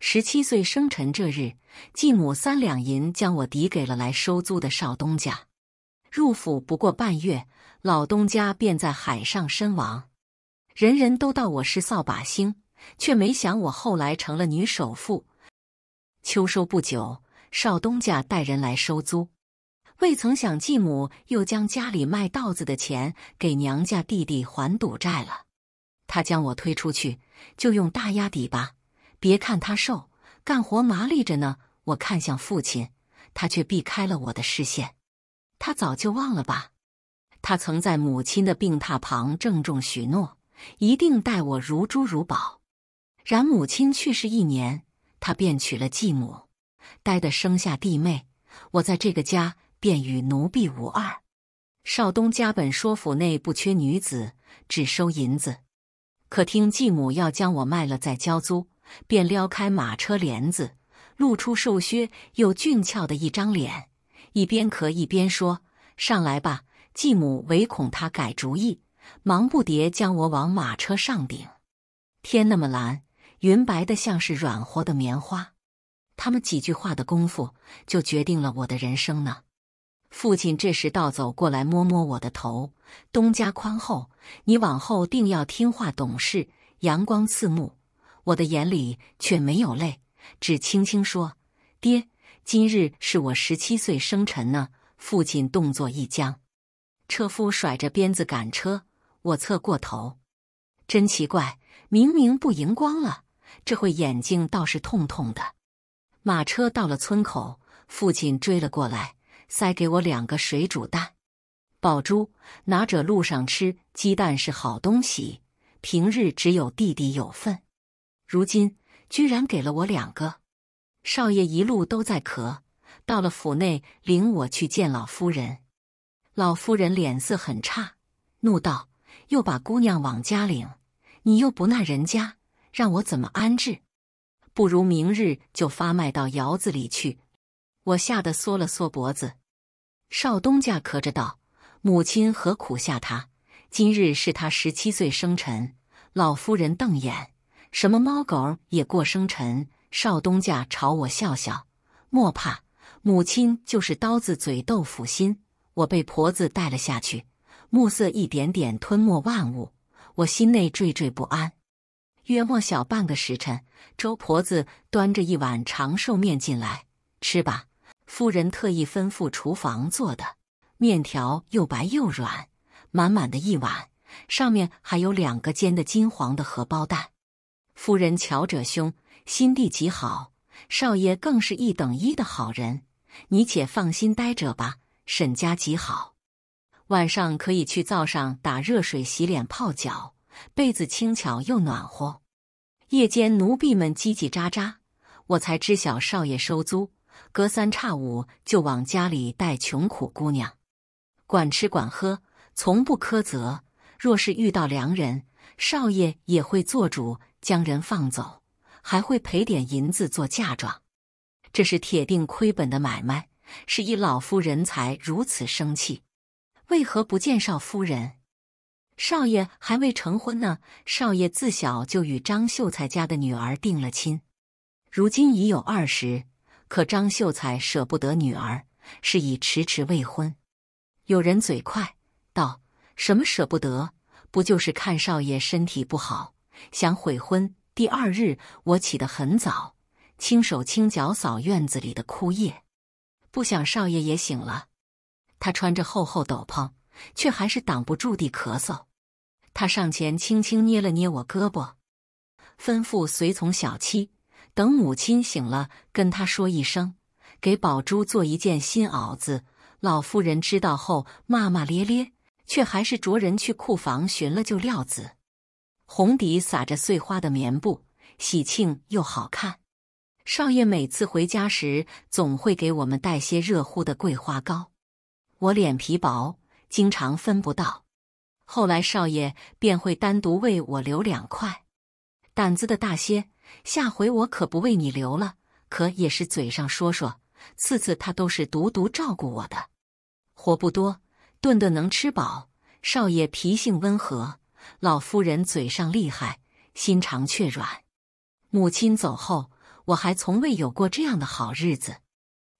十七岁生辰这日，继母三两银将我抵给了来收租的少东家。入府不过半月，老东家便在海上身亡。人人都道我是扫把星，却没想我后来成了女首富。秋收不久，少东家带人来收租，未曾想继母又将家里卖稻子的钱给娘家弟弟还赌债了。他将我推出去，就用大压底吧。别看他瘦，干活麻利着呢。我看向父亲，他却避开了我的视线。他早就忘了吧？他曾在母亲的病榻旁郑重许诺，一定待我如珠如宝。然母亲去世一年，他便娶了继母，待得生下弟妹。我在这个家便与奴婢无二。少东家本说府内不缺女子，只收银子，可听继母要将我卖了再交租。便撩开马车帘子，露出瘦削又俊俏的一张脸，一边咳一边说：“上来吧。”继母唯恐他改主意，忙不迭将我往马车上顶。天那么蓝，云白的像是软和的棉花。他们几句话的功夫，就决定了我的人生呢。父亲这时倒走过来，摸摸我的头：“东家宽厚，你往后定要听话懂事，阳光刺目。”我的眼里却没有泪，只轻轻说：“爹，今日是我十七岁生辰呢。”父亲动作一僵，车夫甩着鞭子赶车。我侧过头，真奇怪，明明不荧光了，这会眼睛倒是痛痛的。马车到了村口，父亲追了过来，塞给我两个水煮蛋。宝珠，拿着路上吃，鸡蛋是好东西，平日只有弟弟有份。如今居然给了我两个，少爷一路都在咳，到了府内领我去见老夫人。老夫人脸色很差，怒道：“又把姑娘往家领，你又不纳人家，让我怎么安置？不如明日就发卖到窑子里去。”我吓得缩了缩脖子。少东家咳着道：“母亲何苦吓他？今日是他十七岁生辰。”老夫人瞪眼。什么猫狗也过生辰？少东家朝我笑笑，莫怕，母亲就是刀子嘴豆腐心。我被婆子带了下去，暮色一点点吞没万物，我心内惴惴不安。约莫小半个时辰，周婆子端着一碗长寿面进来，吃吧。夫人特意吩咐厨房做的，面条又白又软，满满的一碗，上面还有两个煎的金黄的荷包蛋。夫人瞧着凶，心地极好，少爷更是一等一的好人。你且放心待着吧。沈家极好，晚上可以去灶上打热水洗脸泡脚，被子轻巧又暖和。夜间奴婢们叽叽喳喳，我才知晓少爷收租，隔三差五就往家里带穷苦姑娘，管吃管喝，从不苛责。若是遇到良人，少爷也会做主。将人放走，还会赔点银子做嫁妆，这是铁定亏本的买卖。是以老夫人才如此生气，为何不见少夫人？少爷还未成婚呢。少爷自小就与张秀才家的女儿定了亲，如今已有二十，可张秀才舍不得女儿，是以迟迟未婚。有人嘴快道：“什么舍不得？不就是看少爷身体不好？”想悔婚，第二日我起得很早，轻手轻脚扫院子里的枯叶。不想少爷也醒了，他穿着厚厚斗篷，却还是挡不住地咳嗽。他上前轻轻捏了捏我胳膊，吩咐随从小七等母亲醒了，跟他说一声，给宝珠做一件新袄子。老夫人知道后骂骂咧咧，却还是着人去库房寻了旧料子。红底撒着碎花的棉布，喜庆又好看。少爷每次回家时，总会给我们带些热乎的桂花糕。我脸皮薄，经常分不到。后来少爷便会单独为我留两块。胆子的大些，下回我可不为你留了。可也是嘴上说说，次次他都是独独照顾我的。活不多，顿顿能吃饱。少爷脾性温和。老夫人嘴上厉害，心肠却软。母亲走后，我还从未有过这样的好日子。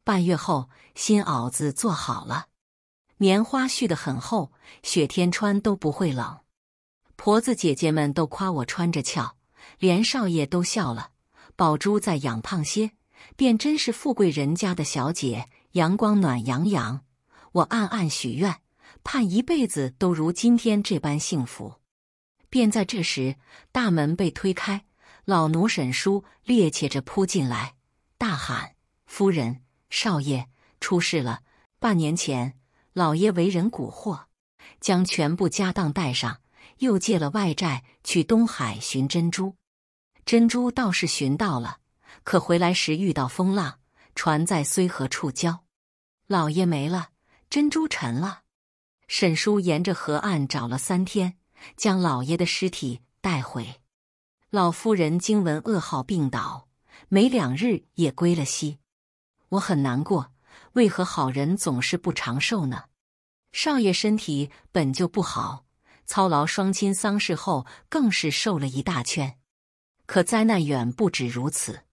半月后，新袄子做好了，棉花絮得很厚，雪天穿都不会冷。婆子姐姐们都夸我穿着俏，连少爷都笑了。宝珠再养胖些，便真是富贵人家的小姐，阳光暖洋洋。我暗暗许愿，盼一辈子都如今天这般幸福。便在这时，大门被推开，老奴沈叔趔趄着扑进来，大喊：“夫人！”少爷出事了！半年前，老爷为人蛊惑，将全部家当带上，又借了外债去东海寻珍珠。珍珠倒是寻到了，可回来时遇到风浪，船在绥河处礁，老爷没了，珍珠沉了。沈叔沿着河岸找了三天，将老爷的尸体带回。老夫人惊闻噩耗，病倒，没两日也归了西。我很难过，为何好人总是不长寿呢？少爷身体本就不好，操劳双亲丧事后，更是瘦了一大圈。可灾难远不止如此。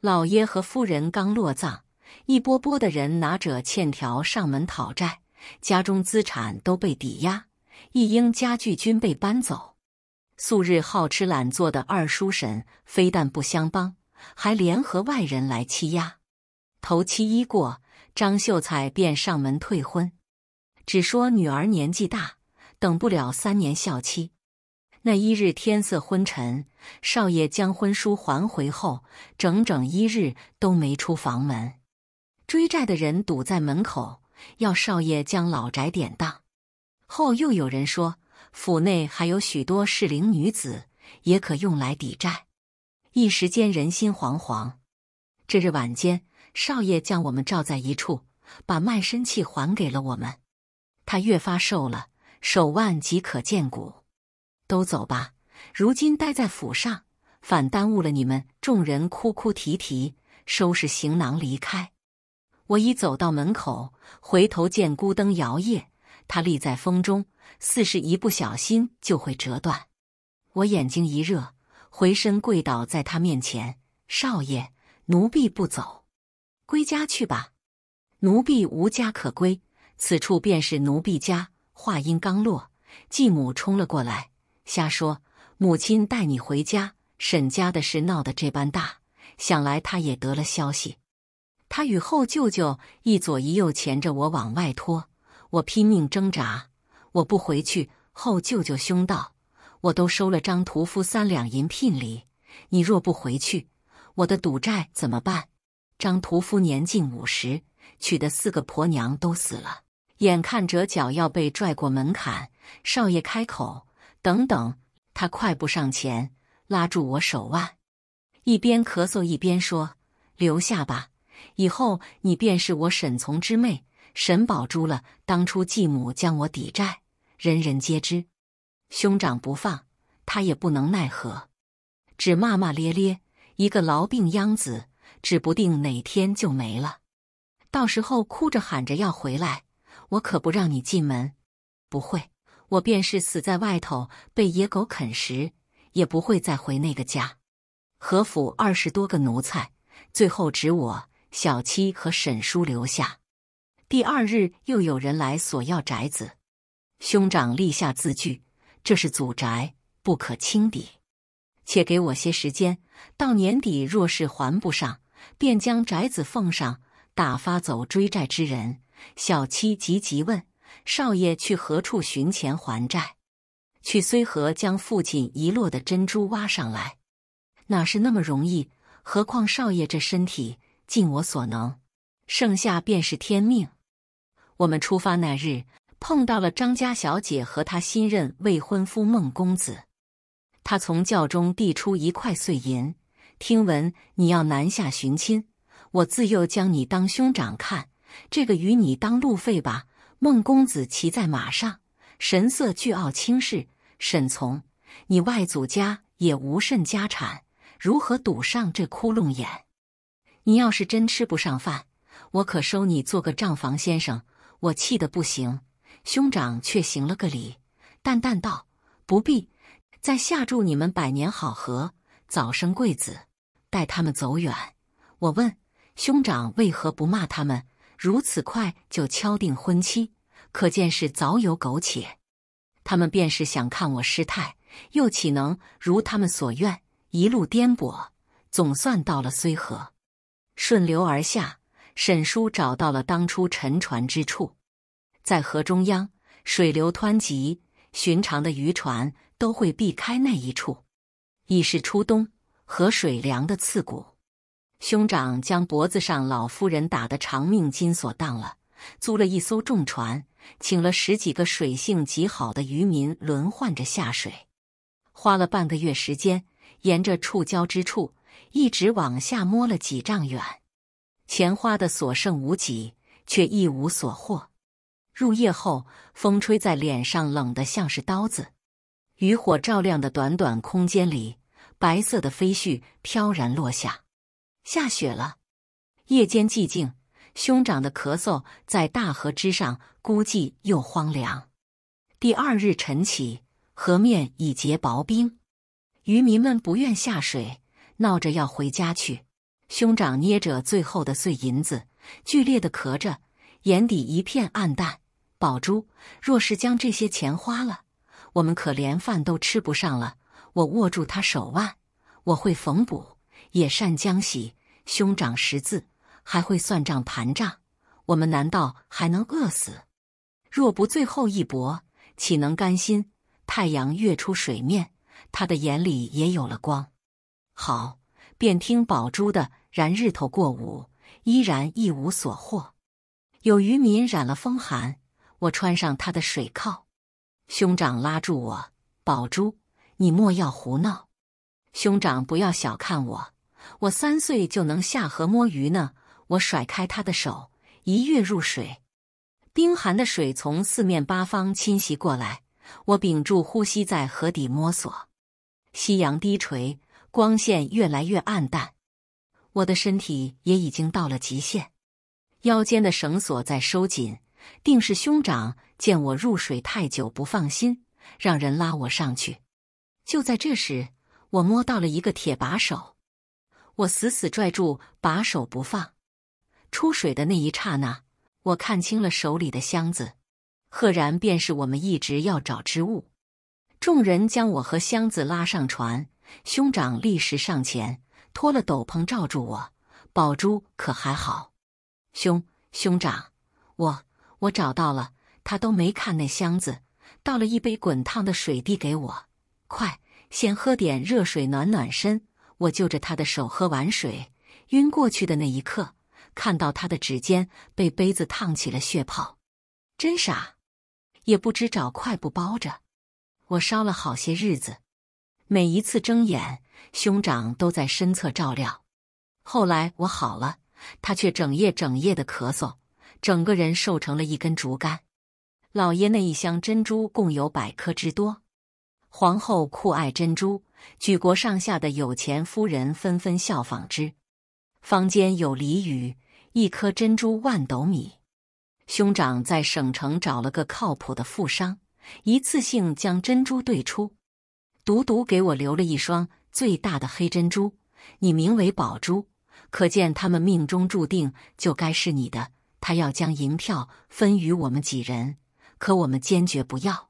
老爷和夫人刚落葬，一波波的人拿着欠条上门讨债，家中资产都被抵押，一应家具均被搬走。素日好吃懒做的二叔婶非但不相帮，还联合外人来欺压。头七一过，张秀才便上门退婚，只说女儿年纪大，等不了三年孝期。那一日天色昏沉，少爷将婚书还回后，整整一日都没出房门。追债的人堵在门口，要少爷将老宅典当。后又有人说，府内还有许多适龄女子，也可用来抵债。一时间人心惶惶。这日晚间。少爷将我们罩在一处，把卖身契还给了我们。他越发瘦了，手腕即可见骨。都走吧，如今待在府上，反耽误了你们。众人哭哭啼啼，收拾行囊离开。我已走到门口，回头见孤灯摇曳，他立在风中，似是一不小心就会折断。我眼睛一热，回身跪倒在他面前：“少爷，奴婢不走。”归家去吧，奴婢无家可归，此处便是奴婢家。话音刚落，继母冲了过来，瞎说：“母亲带你回家。”沈家的事闹得这般大，想来他也得了消息。他与后舅舅一左一右钳着我往外拖，我拼命挣扎，我不回去。后舅舅凶道：“我都收了张屠夫三两银聘礼，你若不回去，我的赌债怎么办？”张屠夫年近五十，娶的四个婆娘都死了，眼看着脚要被拽过门槛。少爷开口：“等等！”他快步上前，拉住我手腕，一边咳嗽一边说：“留下吧，以后你便是我沈从之妹，沈宝珠了。当初继母将我抵债，人人皆知。兄长不放，他也不能奈何，只骂骂咧咧，一个痨病秧子。”指不定哪天就没了，到时候哭着喊着要回来，我可不让你进门。不会，我便是死在外头被野狗啃食，也不会再回那个家。何府二十多个奴才，最后只我小七和沈叔留下。第二日又有人来索要宅子，兄长立下字据，这是祖宅，不可轻抵。且给我些时间，到年底若是还不上。便将宅子奉上，打发走追债之人。小七急急问：“少爷去何处寻钱还债？”去绥河将父亲遗落的珍珠挖上来，哪是那么容易？何况少爷这身体，尽我所能，剩下便是天命。我们出发那日，碰到了张家小姐和她新任未婚夫孟公子，他从轿中递出一块碎银。听闻你要南下寻亲，我自幼将你当兄长看，这个与你当路费吧。孟公子骑在马上，神色倨傲轻视。沈从，你外祖家也无甚家产，如何赌上这窟窿眼？你要是真吃不上饭，我可收你做个账房先生。我气得不行，兄长却行了个礼，淡淡道：“不必，再下祝你们百年好合，早生贵子。”带他们走远。我问兄长为何不骂他们？如此快就敲定婚期，可见是早有苟且。他们便是想看我失态，又岂能如他们所愿？一路颠簸，总算到了绥河，顺流而下。沈叔找到了当初沉船之处，在河中央，水流湍急，寻常的渔船都会避开那一处。已是初冬，河水凉的刺骨。兄长将脖子上老夫人打的长命金锁当了，租了一艘重船，请了十几个水性极好的渔民轮换着下水，花了半个月时间，沿着触礁之处一直往下摸了几丈远，钱花的所剩无几，却一无所获。入夜后，风吹在脸上，冷得像是刀子。渔火照亮的短短空间里，白色的飞絮飘然落下。下雪了，夜间寂静。兄长的咳嗽在大河之上，孤寂又荒凉。第二日晨起，河面已结薄冰，渔民们不愿下水，闹着要回家去。兄长捏着最后的碎银子，剧烈的咳着，眼底一片暗淡。宝珠，若是将这些钱花了，我们可连饭都吃不上了。我握住他手腕，我会缝补。也善浆洗，兄长识字，还会算账盘账。我们难道还能饿死？若不最后一搏，岂能甘心？太阳跃出水面，他的眼里也有了光。好，便听宝珠的然日头过午，依然一无所获。有渔民染了风寒，我穿上他的水铐。兄长拉住我，宝珠，你莫要胡闹。兄长不要小看我。我三岁就能下河摸鱼呢。我甩开他的手，一跃入水。冰寒的水从四面八方侵袭过来，我屏住呼吸在河底摸索。夕阳低垂，光线越来越暗淡，我的身体也已经到了极限，腰间的绳索在收紧。定是兄长见我入水太久不放心，让人拉我上去。就在这时，我摸到了一个铁把手。我死死拽住把手不放，出水的那一刹那，我看清了手里的箱子，赫然便是我们一直要找之物。众人将我和箱子拉上船，兄长立时上前，脱了斗篷罩住我。宝珠可还好？兄兄长，我我找到了。他都没看那箱子，倒了一杯滚烫的水递给我，快，先喝点热水暖暖身。我就着他的手喝完水，晕过去的那一刻，看到他的指尖被杯子烫起了血泡，真傻，也不知找块布包着。我烧了好些日子，每一次睁眼，兄长都在身侧照料。后来我好了，他却整夜整夜的咳嗽，整个人瘦成了一根竹竿。老爷那一箱珍珠共有百颗之多，皇后酷爱珍珠。举国上下的有钱夫人纷纷效仿之。坊间有俚语：“一颗珍珠万斗米。”兄长在省城找了个靠谱的富商，一次性将珍珠兑出，独独给我留了一双最大的黑珍珠。你名为宝珠，可见他们命中注定就该是你的。他要将银票分与我们几人，可我们坚决不要。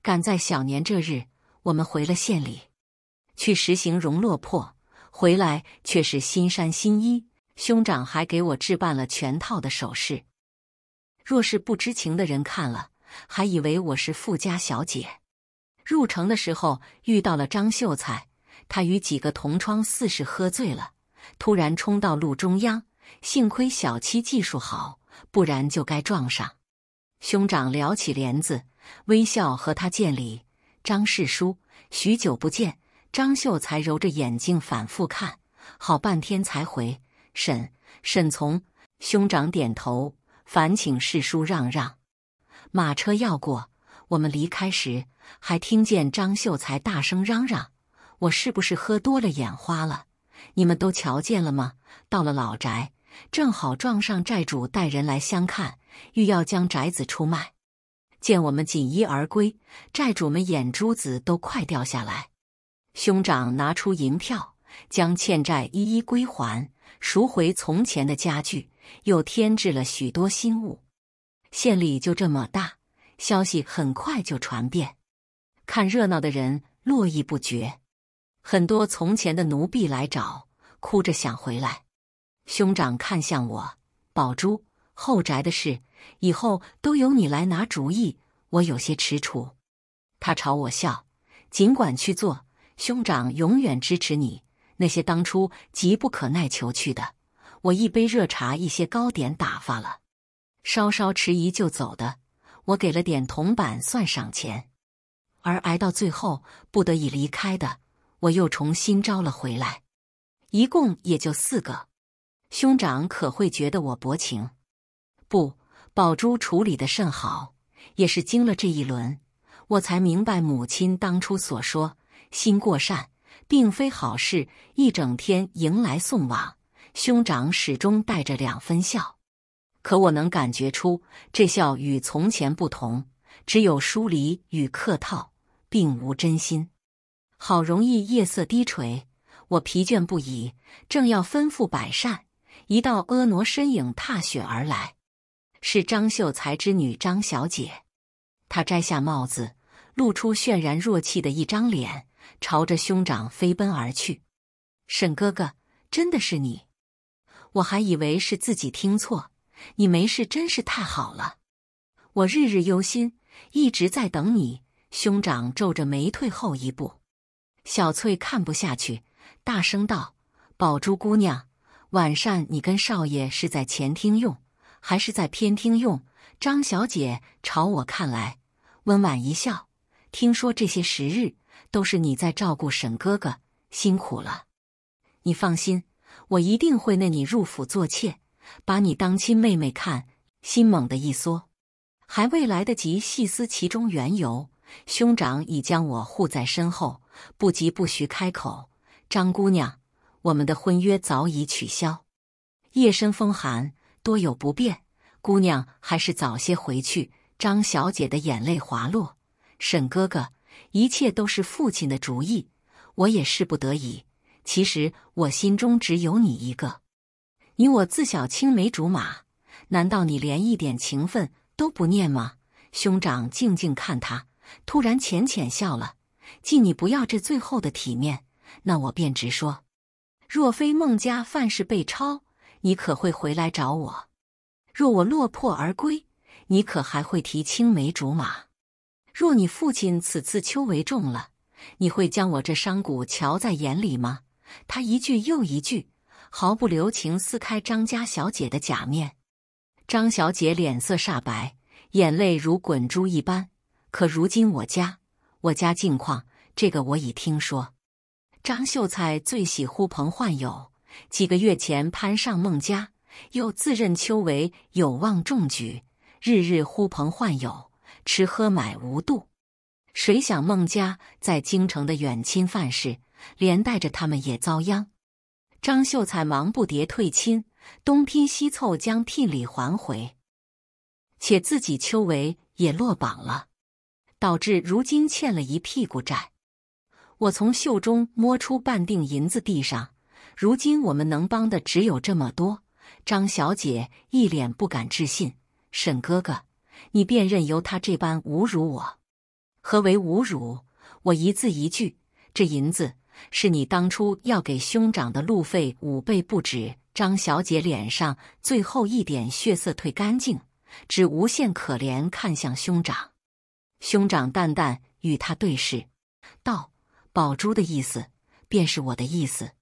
赶在小年这日，我们回了县里。去实行容落魄，回来却是新衫新衣。兄长还给我置办了全套的首饰。若是不知情的人看了，还以为我是富家小姐。入城的时候遇到了张秀才，他与几个同窗四是喝醉了，突然冲到路中央。幸亏小七技术好，不然就该撞上。兄长撩起帘子，微笑和他见礼。张世书，许久不见。张秀才揉着眼睛反复看，好半天才回：“沈沈从。”兄长点头，烦请世叔让让。马车要过，我们离开时，还听见张秀才大声嚷嚷：“我是不是喝多了，眼花了？你们都瞧见了吗？”到了老宅，正好撞上债主带人来相看，欲要将宅子出卖。见我们锦衣而归，债主们眼珠子都快掉下来。兄长拿出银票，将欠债一一归还，赎回从前的家具，又添置了许多新物。县里就这么大，消息很快就传遍，看热闹的人络绎不绝。很多从前的奴婢来找，哭着想回来。兄长看向我，宝珠后宅的事，以后都由你来拿主意。我有些踟蹰。他朝我笑，尽管去做，兄长永远支持你。那些当初急不可耐求去的，我一杯热茶，一些糕点打发了；稍稍迟疑就走的，我给了点铜板算赏钱。而挨到最后不得已离开的，我又重新招了回来，一共也就四个。兄长可会觉得我薄情？不，宝珠处理的甚好，也是经了这一轮，我才明白母亲当初所说“心过善”并非好事。一整天迎来送往，兄长始终带着两分笑，可我能感觉出这笑与从前不同，只有疏离与客套，并无真心。好容易夜色低垂，我疲倦不已，正要吩咐百善，一道婀娜身影踏雪而来，是张秀才之女张小姐。她摘下帽子，露出渲然若气的一张脸，朝着兄长飞奔而去。沈哥哥，真的是你？我还以为是自己听错，你没事真是太好了。我日日忧心，一直在等你。兄长皱着眉退后一步。小翠看不下去，大声道：“宝珠姑娘，晚上你跟少爷是在前厅用，还是在偏厅用？”张小姐朝我看来，温婉一笑：“听说这些时日都是你在照顾沈哥哥，辛苦了。你放心，我一定会纳你入府做妾，把你当亲妹妹看。”心猛地一缩，还未来得及细思其中缘由。兄长已将我护在身后，不急不徐开口：“张姑娘，我们的婚约早已取消。夜深风寒，多有不便，姑娘还是早些回去。”张小姐的眼泪滑落：“沈哥哥，一切都是父亲的主意，我也是不得已。其实我心中只有你一个，你我自小青梅竹马，难道你连一点情分都不念吗？”兄长静静看他。突然浅浅笑了，既你不要这最后的体面，那我便直说：若非孟家范氏被抄，你可会回来找我？若我落魄而归，你可还会提青梅竹马？若你父亲此次秋为重了，你会将我这商贾瞧在眼里吗？他一句又一句，毫不留情撕开张家小姐的假面。张小姐脸色煞白，眼泪如滚珠一般。可如今我家，我家境况，这个我已听说。张秀才最喜呼朋唤友，几个月前攀上孟家，又自认秋为有望中举，日日呼朋唤友，吃喝买无度。谁想孟家在京城的远亲范氏，连带着他们也遭殃。张秀才忙不迭退亲，东拼西凑将聘礼还回，且自己秋闱也落榜了。导致如今欠了一屁股债，我从袖中摸出半锭银子递上。如今我们能帮的只有这么多。张小姐一脸不敢置信：“沈哥哥，你便任由他这般侮辱我？何为侮辱？”我一字一句：“这银子是你当初要给兄长的路费五倍不止。”张小姐脸上最后一点血色退干净，只无限可怜看向兄长。兄长淡淡与他对视，道：“宝珠的意思，便是我的意思。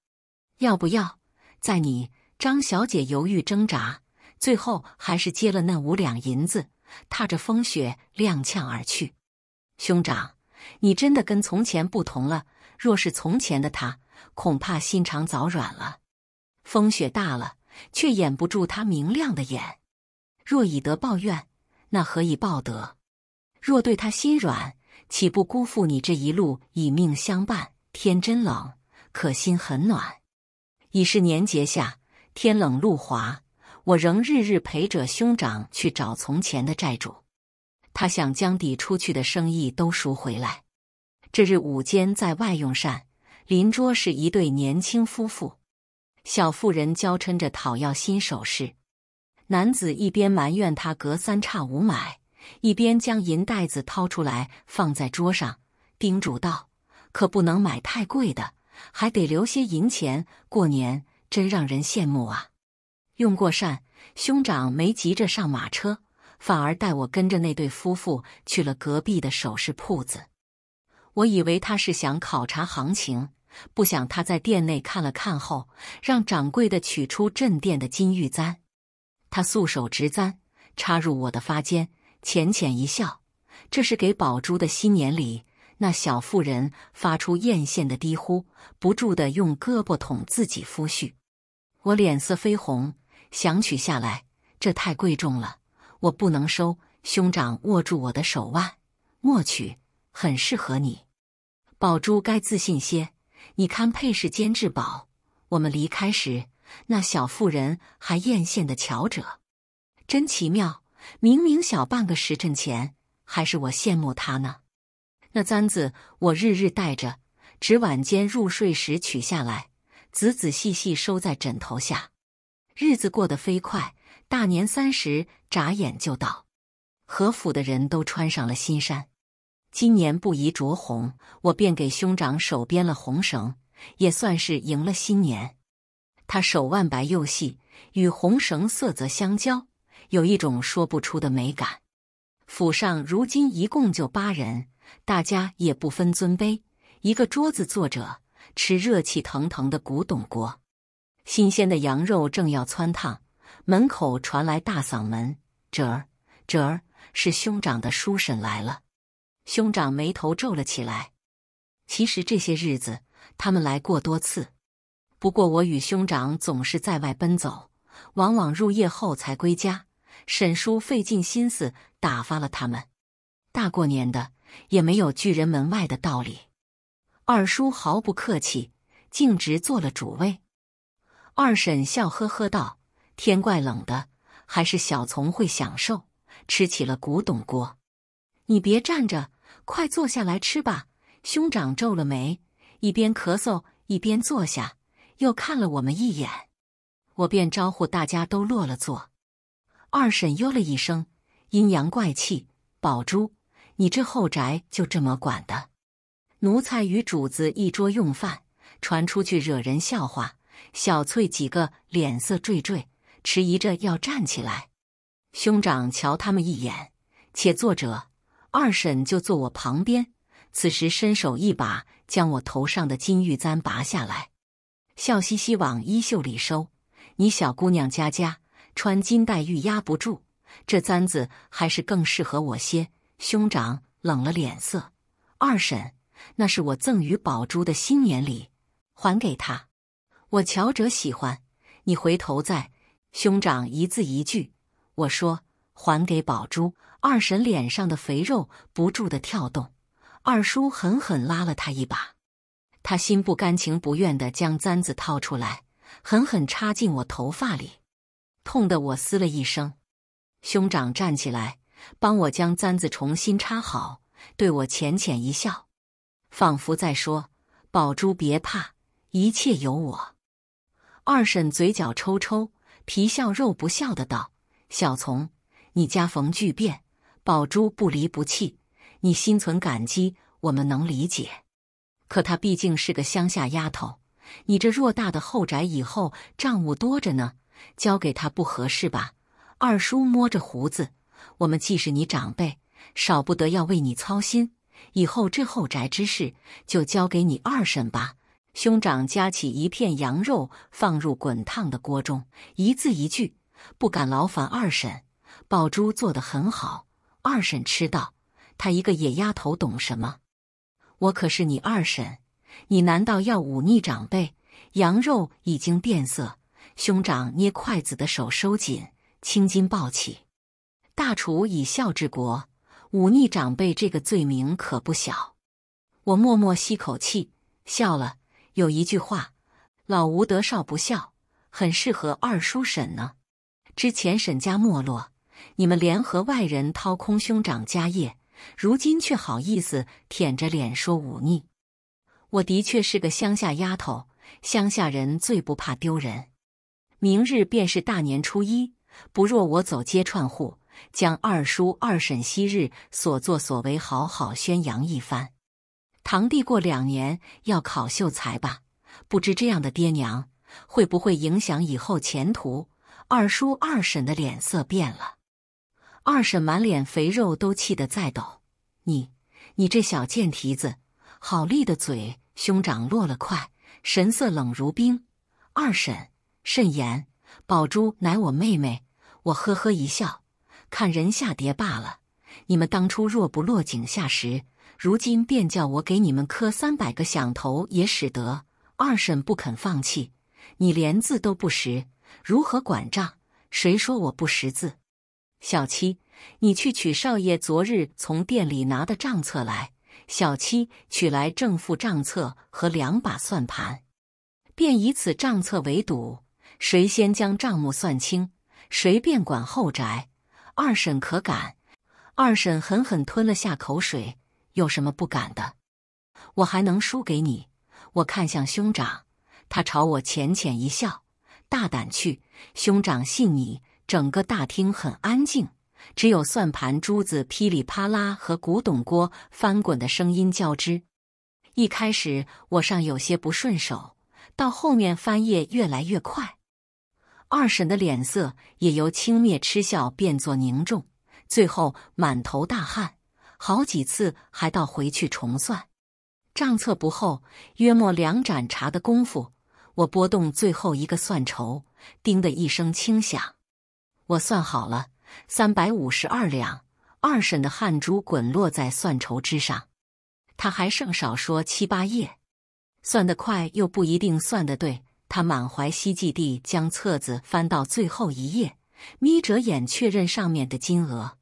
要不要？在你张小姐犹豫挣扎，最后还是接了那五两银子，踏着风雪踉跄而去。兄长，你真的跟从前不同了。若是从前的他，恐怕心肠早软了。风雪大了，却掩不住他明亮的眼。若以德报怨，那何以报德？”若对他心软，岂不辜负你这一路以命相伴？天真冷，可心很暖。已是年节下，天冷路滑，我仍日日陪着兄长去找从前的债主。他想将抵出去的生意都赎回来。这日午间在外用膳，邻桌是一对年轻夫妇，小妇人娇嗔着讨要新首饰，男子一边埋怨他隔三差五买，一边将银袋子掏出来放在桌上，叮嘱道：“可不能买太贵的，还得留些银钱过年，真让人羡慕啊！”用过膳，兄长没急着上马车，反而带我跟着那对夫妇去了隔壁的首饰铺子。我以为他是想考察行情，不想他在店内看了看后，让掌柜的取出镇店的金玉簪。他素手执簪，插入我的发间，浅浅一笑：“这是给宝珠的新年礼。”那小妇人发出艳羡的低呼，不住的用胳膊捅自己夫婿。我脸色绯红。想取下来，这太贵重了，我不能收。兄长握住我的手腕，莫取，很适合你。宝珠该自信些，你看配饰兼至宝。我们离开时，那小妇人还艳羡的瞧着，真奇妙。明明小半个时辰前，还是我羡慕她呢。那簪子我日日戴着，只晚间入睡时取下来，仔仔细细收在枕头下。日子过得飞快，大年三十眨眼就到。何府的人都穿上了新衫，今年不宜着红，我便给兄长手编了红绳，也算是迎了新年。他手腕白又细，与红绳色泽相交，有一种说不出的美感。府上如今一共就八人，大家也不分尊卑，一个桌子坐着吃热气腾腾的古董锅。新鲜的羊肉正要汆烫，门口传来大嗓门：“哲儿，哲儿，是兄长的叔婶来了。”兄长眉头皱了起来。其实这些日子他们来过多次，不过我与兄长总是在外奔走，往往入夜后才归家。沈叔费尽心思打发了他们，大过年的也没有拒人门外的道理。二叔毫不客气，径直做了主位。二婶笑呵呵道：“天怪冷的，还是小从会享受。吃起了古董锅，你别站着，快坐下来吃吧。”兄长皱了眉，一边咳嗽一边坐下，又看了我们一眼，我便招呼大家都落了座。二婶哟了一声，阴阳怪气：“宝珠，你这后宅就这么管的？奴才与主子一桌用饭，传出去惹人笑话。”小翠几个脸色惴惴，迟疑着要站起来。兄长瞧他们一眼，且坐着。二婶就坐我旁边，此时伸手一把将我头上的金玉簪拔下来，笑嘻嘻往衣袖里收。你小姑娘家家穿金戴玉压不住，这簪子还是更适合我些。兄长冷了脸色。二婶，那是我赠与宝珠的新年礼，还给她。我瞧着喜欢，你回头再。兄长一字一句，我说还给宝珠。二婶脸上的肥肉不住的跳动，二叔狠狠拉了他一把，他心不甘情不愿的将簪子掏出来，狠狠插进我头发里，痛得我嘶了一声。兄长站起来，帮我将簪子重新插好，对我浅浅一笑，仿佛在说：“宝珠别怕，一切有我。”二婶嘴角抽抽，皮笑肉不笑的道：“小从，你家逢巨变，宝珠不离不弃，你心存感激，我们能理解。可她毕竟是个乡下丫头，你这偌大的后宅以后账务多着呢，交给她不合适吧？”二叔摸着胡子：“我们既是你长辈，少不得要为你操心。以后这后宅之事，就交给你二婶吧。”兄长夹起一片羊肉，放入滚烫的锅中，一字一句，不敢劳烦二婶。宝珠做得很好，二婶吃道：“她一个野丫头懂什么？我可是你二婶，你难道要忤逆长辈？”羊肉已经变色，兄长捏筷子的手收紧，青筋暴起。大厨以孝治国，忤逆长辈这个罪名可不小。我默默吸口气，笑了。有一句话，老吴德少不孝，很适合二叔婶呢。之前沈家没落，你们联合外人掏空兄长家业，如今却好意思舔着脸说忤逆。我的确是个乡下丫头，乡下人最不怕丢人。明日便是大年初一，不若我走街串户，将二叔二婶昔日所作所为好好宣扬一番。堂弟过两年要考秀才吧？不知这样的爹娘会不会影响以后前途？二叔二婶的脸色变了，二婶满脸肥肉都气得在抖。你，你这小贱蹄子，好利的嘴！兄长落了快，神色冷如冰。二婶慎言，宝珠乃我妹妹。我呵呵一笑，看人下跌罢了。你们当初若不落井下石，如今便叫我给你们磕三百个响头也使得。二婶不肯放弃，你连字都不识，如何管账？谁说我不识字？小七，你去取少爷昨日从店里拿的账册来。小七取来正负账册和两把算盘，便以此账册为赌，谁先将账目算清，谁便管后宅。二婶可敢？二婶狠狠吞了下口水，有什么不敢的？我还能输给你？我看向兄长，他朝我浅浅一笑，大胆去。兄长信你。整个大厅很安静。只有算盘珠子噼里啪啦和古董锅翻滚的声音交织。一开始我尚有些不顺手，到后面翻页越来越快。二婶的脸色也由轻蔑嗤笑变作凝重，最后满头大汗，好几次还倒回去重算。账册不厚，约莫两盏茶的功夫，我拨动最后一个算筹，叮的一声轻响，我算好了。三百五十二两，二婶的汗珠滚落在算筹之上。他还剩少说七八页，算得快又不一定算得对。他满怀希冀地将册子翻到最后一页，眯着眼确认上面的金额，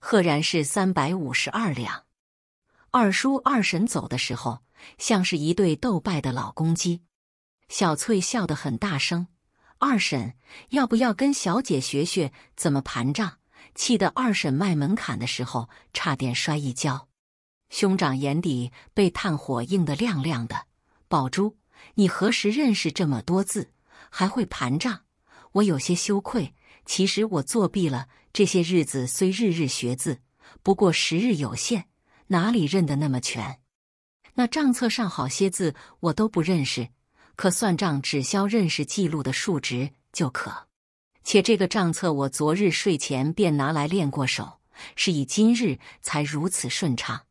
赫然是三百五十二两。二叔二婶走的时候，像是一对斗败的老公鸡。小翠笑得很大声。二婶，要不要跟小姐学学怎么盘账？气得二婶迈门槛的时候差点摔一跤。兄长眼底被炭火映得亮亮的。宝珠，你何时认识这么多字，还会盘账？我有些羞愧。其实我作弊了。这些日子虽日日学字，不过时日有限，哪里认得那么全？那账册上好些字我都不认识。可算账只消认识记录的数值就可，且这个账册我昨日睡前便拿来练过手，是以今日才如此顺畅。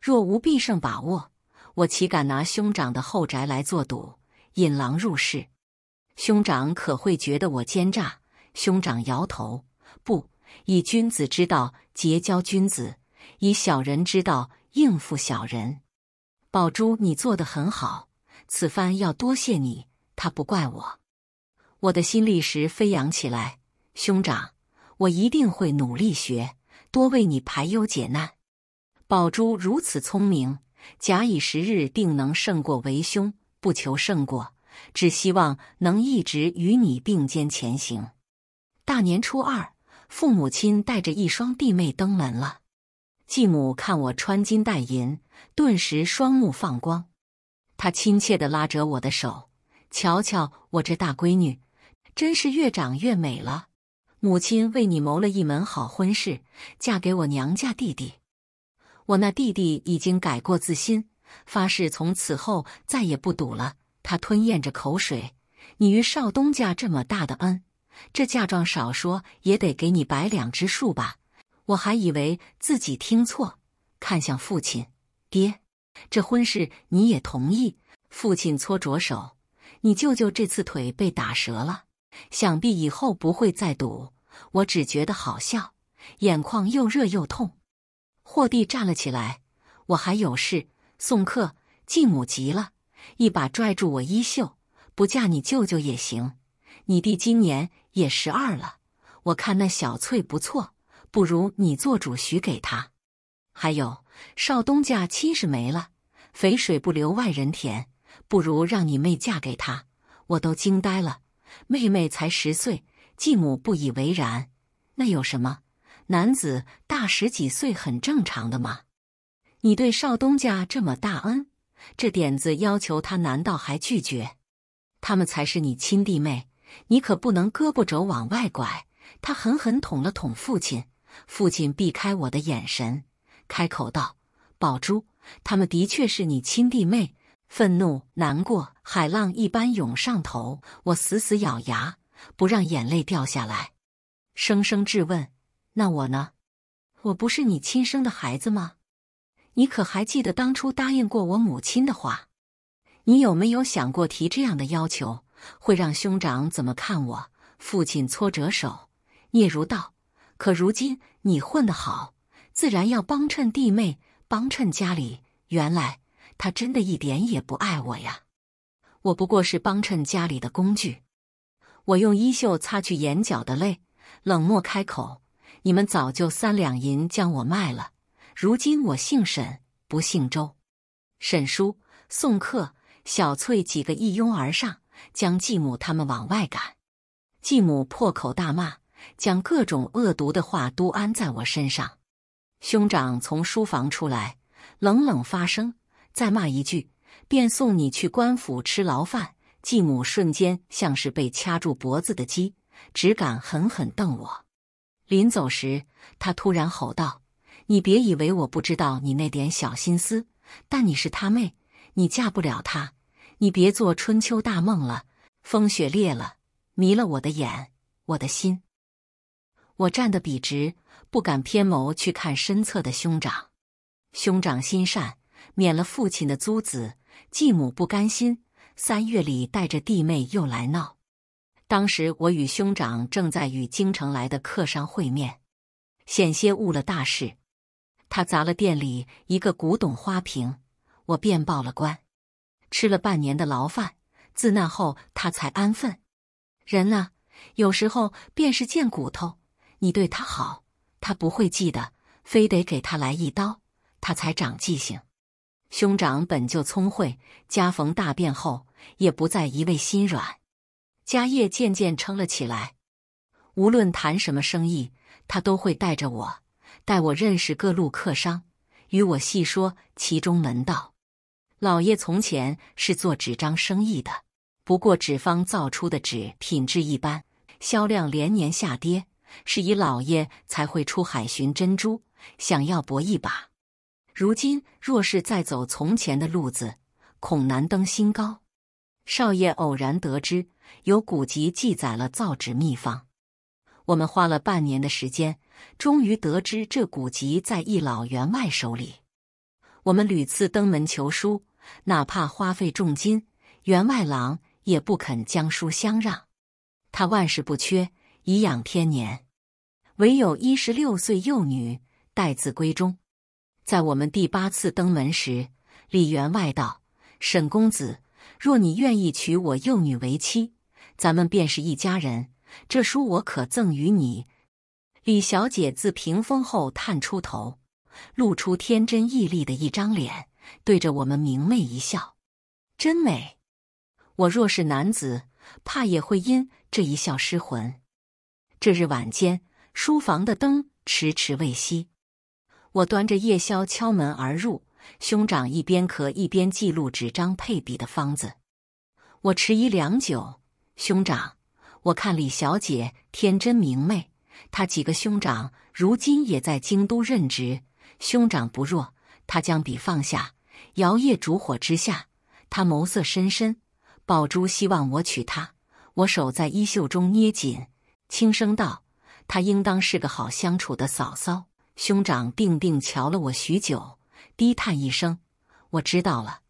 若无必胜把握，我岂敢拿兄长的后宅来做赌，引狼入室？兄长可会觉得我奸诈？兄长摇头，不以君子之道结交君子，以小人之道应付小人。宝珠，你做得很好。此番要多谢你，他不怪我。我的心立时飞扬起来，兄长，我一定会努力学，多为你排忧解难。宝珠如此聪明，假以时日，定能胜过为兄。不求胜过，只希望能一直与你并肩前行。大年初二，父母亲带着一双弟妹登门了。继母看我穿金戴银，顿时双目放光。他亲切地拉着我的手，瞧瞧我这大闺女，真是越长越美了。母亲为你谋了一门好婚事，嫁给我娘家弟弟。我那弟弟已经改过自新，发誓从此后再也不赌了。他吞咽着口水，你于少东家这么大的恩，这嫁妆少说也得给你百两之数吧？我还以为自己听错，看向父亲，爹。这婚事你也同意？父亲搓着手，你舅舅这次腿被打折了，想必以后不会再赌。我只觉得好笑，眼眶又热又痛。霍弟站了起来，我还有事送客。继母急了，一把拽住我衣袖，不嫁你舅舅也行。你弟今年也十二了，我看那小翠不错，不如你做主许给他。还有。少东家亲是没了，肥水不流外人田，不如让你妹嫁给他。我都惊呆了，妹妹才十岁，继母不以为然。那有什么？男子大十几岁很正常的嘛。你对少东家这么大恩，这点子要求他，难道还拒绝？他们才是你亲弟妹，你可不能胳膊肘往外拐。他狠狠捅了捅父亲，父亲避开我的眼神，开口道：“宝珠，他们的确是你亲弟妹。”愤怒、难过，海浪一般涌上头。我死死咬牙，不让眼泪掉下来，声声质问：“那我呢？我不是你亲生的孩子吗？你可还记得当初答应过我母亲的话？你有没有想过提这样的要求会让兄长怎么看我？”父亲搓着手，嗫嚅道：“可如今你混得好，自然要帮衬弟妹，帮衬家里。原来……”他真的一点也不爱我呀！我不过是帮衬家里的工具。我用衣袖擦去眼角的泪，冷漠开口：“你们早就三两银将我卖了，如今我姓沈，不姓周。”沈叔、宋克、小翠几个一拥而上，将继母他们往外赶。继母破口大骂，将各种恶毒的话都安在我身上。兄长从书房出来，冷冷发声。再骂一句，便送你去官府吃牢饭。继母瞬间像是被掐住脖子的鸡，只敢狠狠瞪我。临走时，他突然吼道：“你别以为我不知道你那点小心思，但你是他妹，你嫁不了他。你别做春秋大梦了，风雪裂了，迷了我的眼，我的心。”我站得笔直，不敢偏眸去看身侧的兄长。兄长心善。免了父亲的租子，继母不甘心，三月里带着弟妹又来闹。当时我与兄长正在与京城来的客商会面，险些误了大事。他砸了店里一个古董花瓶，我便报了官，吃了半年的牢饭。自那后，他才安分。人啊，有时候便是贱骨头。你对他好，他不会记得，非得给他来一刀，他才长记性。兄长本就聪慧，家逢大变后也不再一味心软，家业渐渐撑了起来。无论谈什么生意，他都会带着我，带我认识各路客商，与我细说其中门道。老爷从前是做纸张生意的，不过纸坊造出的纸品质一般，销量连年下跌，是以老爷才会出海寻珍珠，想要搏一把。如今若是再走从前的路子，恐难登新高。少爷偶然得知有古籍记载了造纸秘方，我们花了半年的时间，终于得知这古籍在一老员外手里。我们屡次登门求书，哪怕花费重金，员外郎也不肯将书相让。他万事不缺，颐养天年，唯有一十六岁幼女待字闺中。在我们第八次登门时，李员外道：“沈公子，若你愿意娶我幼女为妻，咱们便是一家人。这书我可赠与你。”李小姐自屏风后探出头，露出天真毅力的一张脸，对着我们明媚一笑，真美。我若是男子，怕也会因这一笑失魂。这日晚间，书房的灯迟迟未熄。我端着夜宵敲门而入，兄长一边咳一边记录纸张配比的方子。我迟疑良久，兄长，我看李小姐天真明媚，她几个兄长如今也在京都任职，兄长不弱，他将笔放下，摇曳烛火之下，他眸色深深。宝珠希望我娶她，我手在衣袖中捏紧，轻声道：“她应当是个好相处的嫂嫂。”兄长定定瞧了我许久，低叹一声：“我知道了，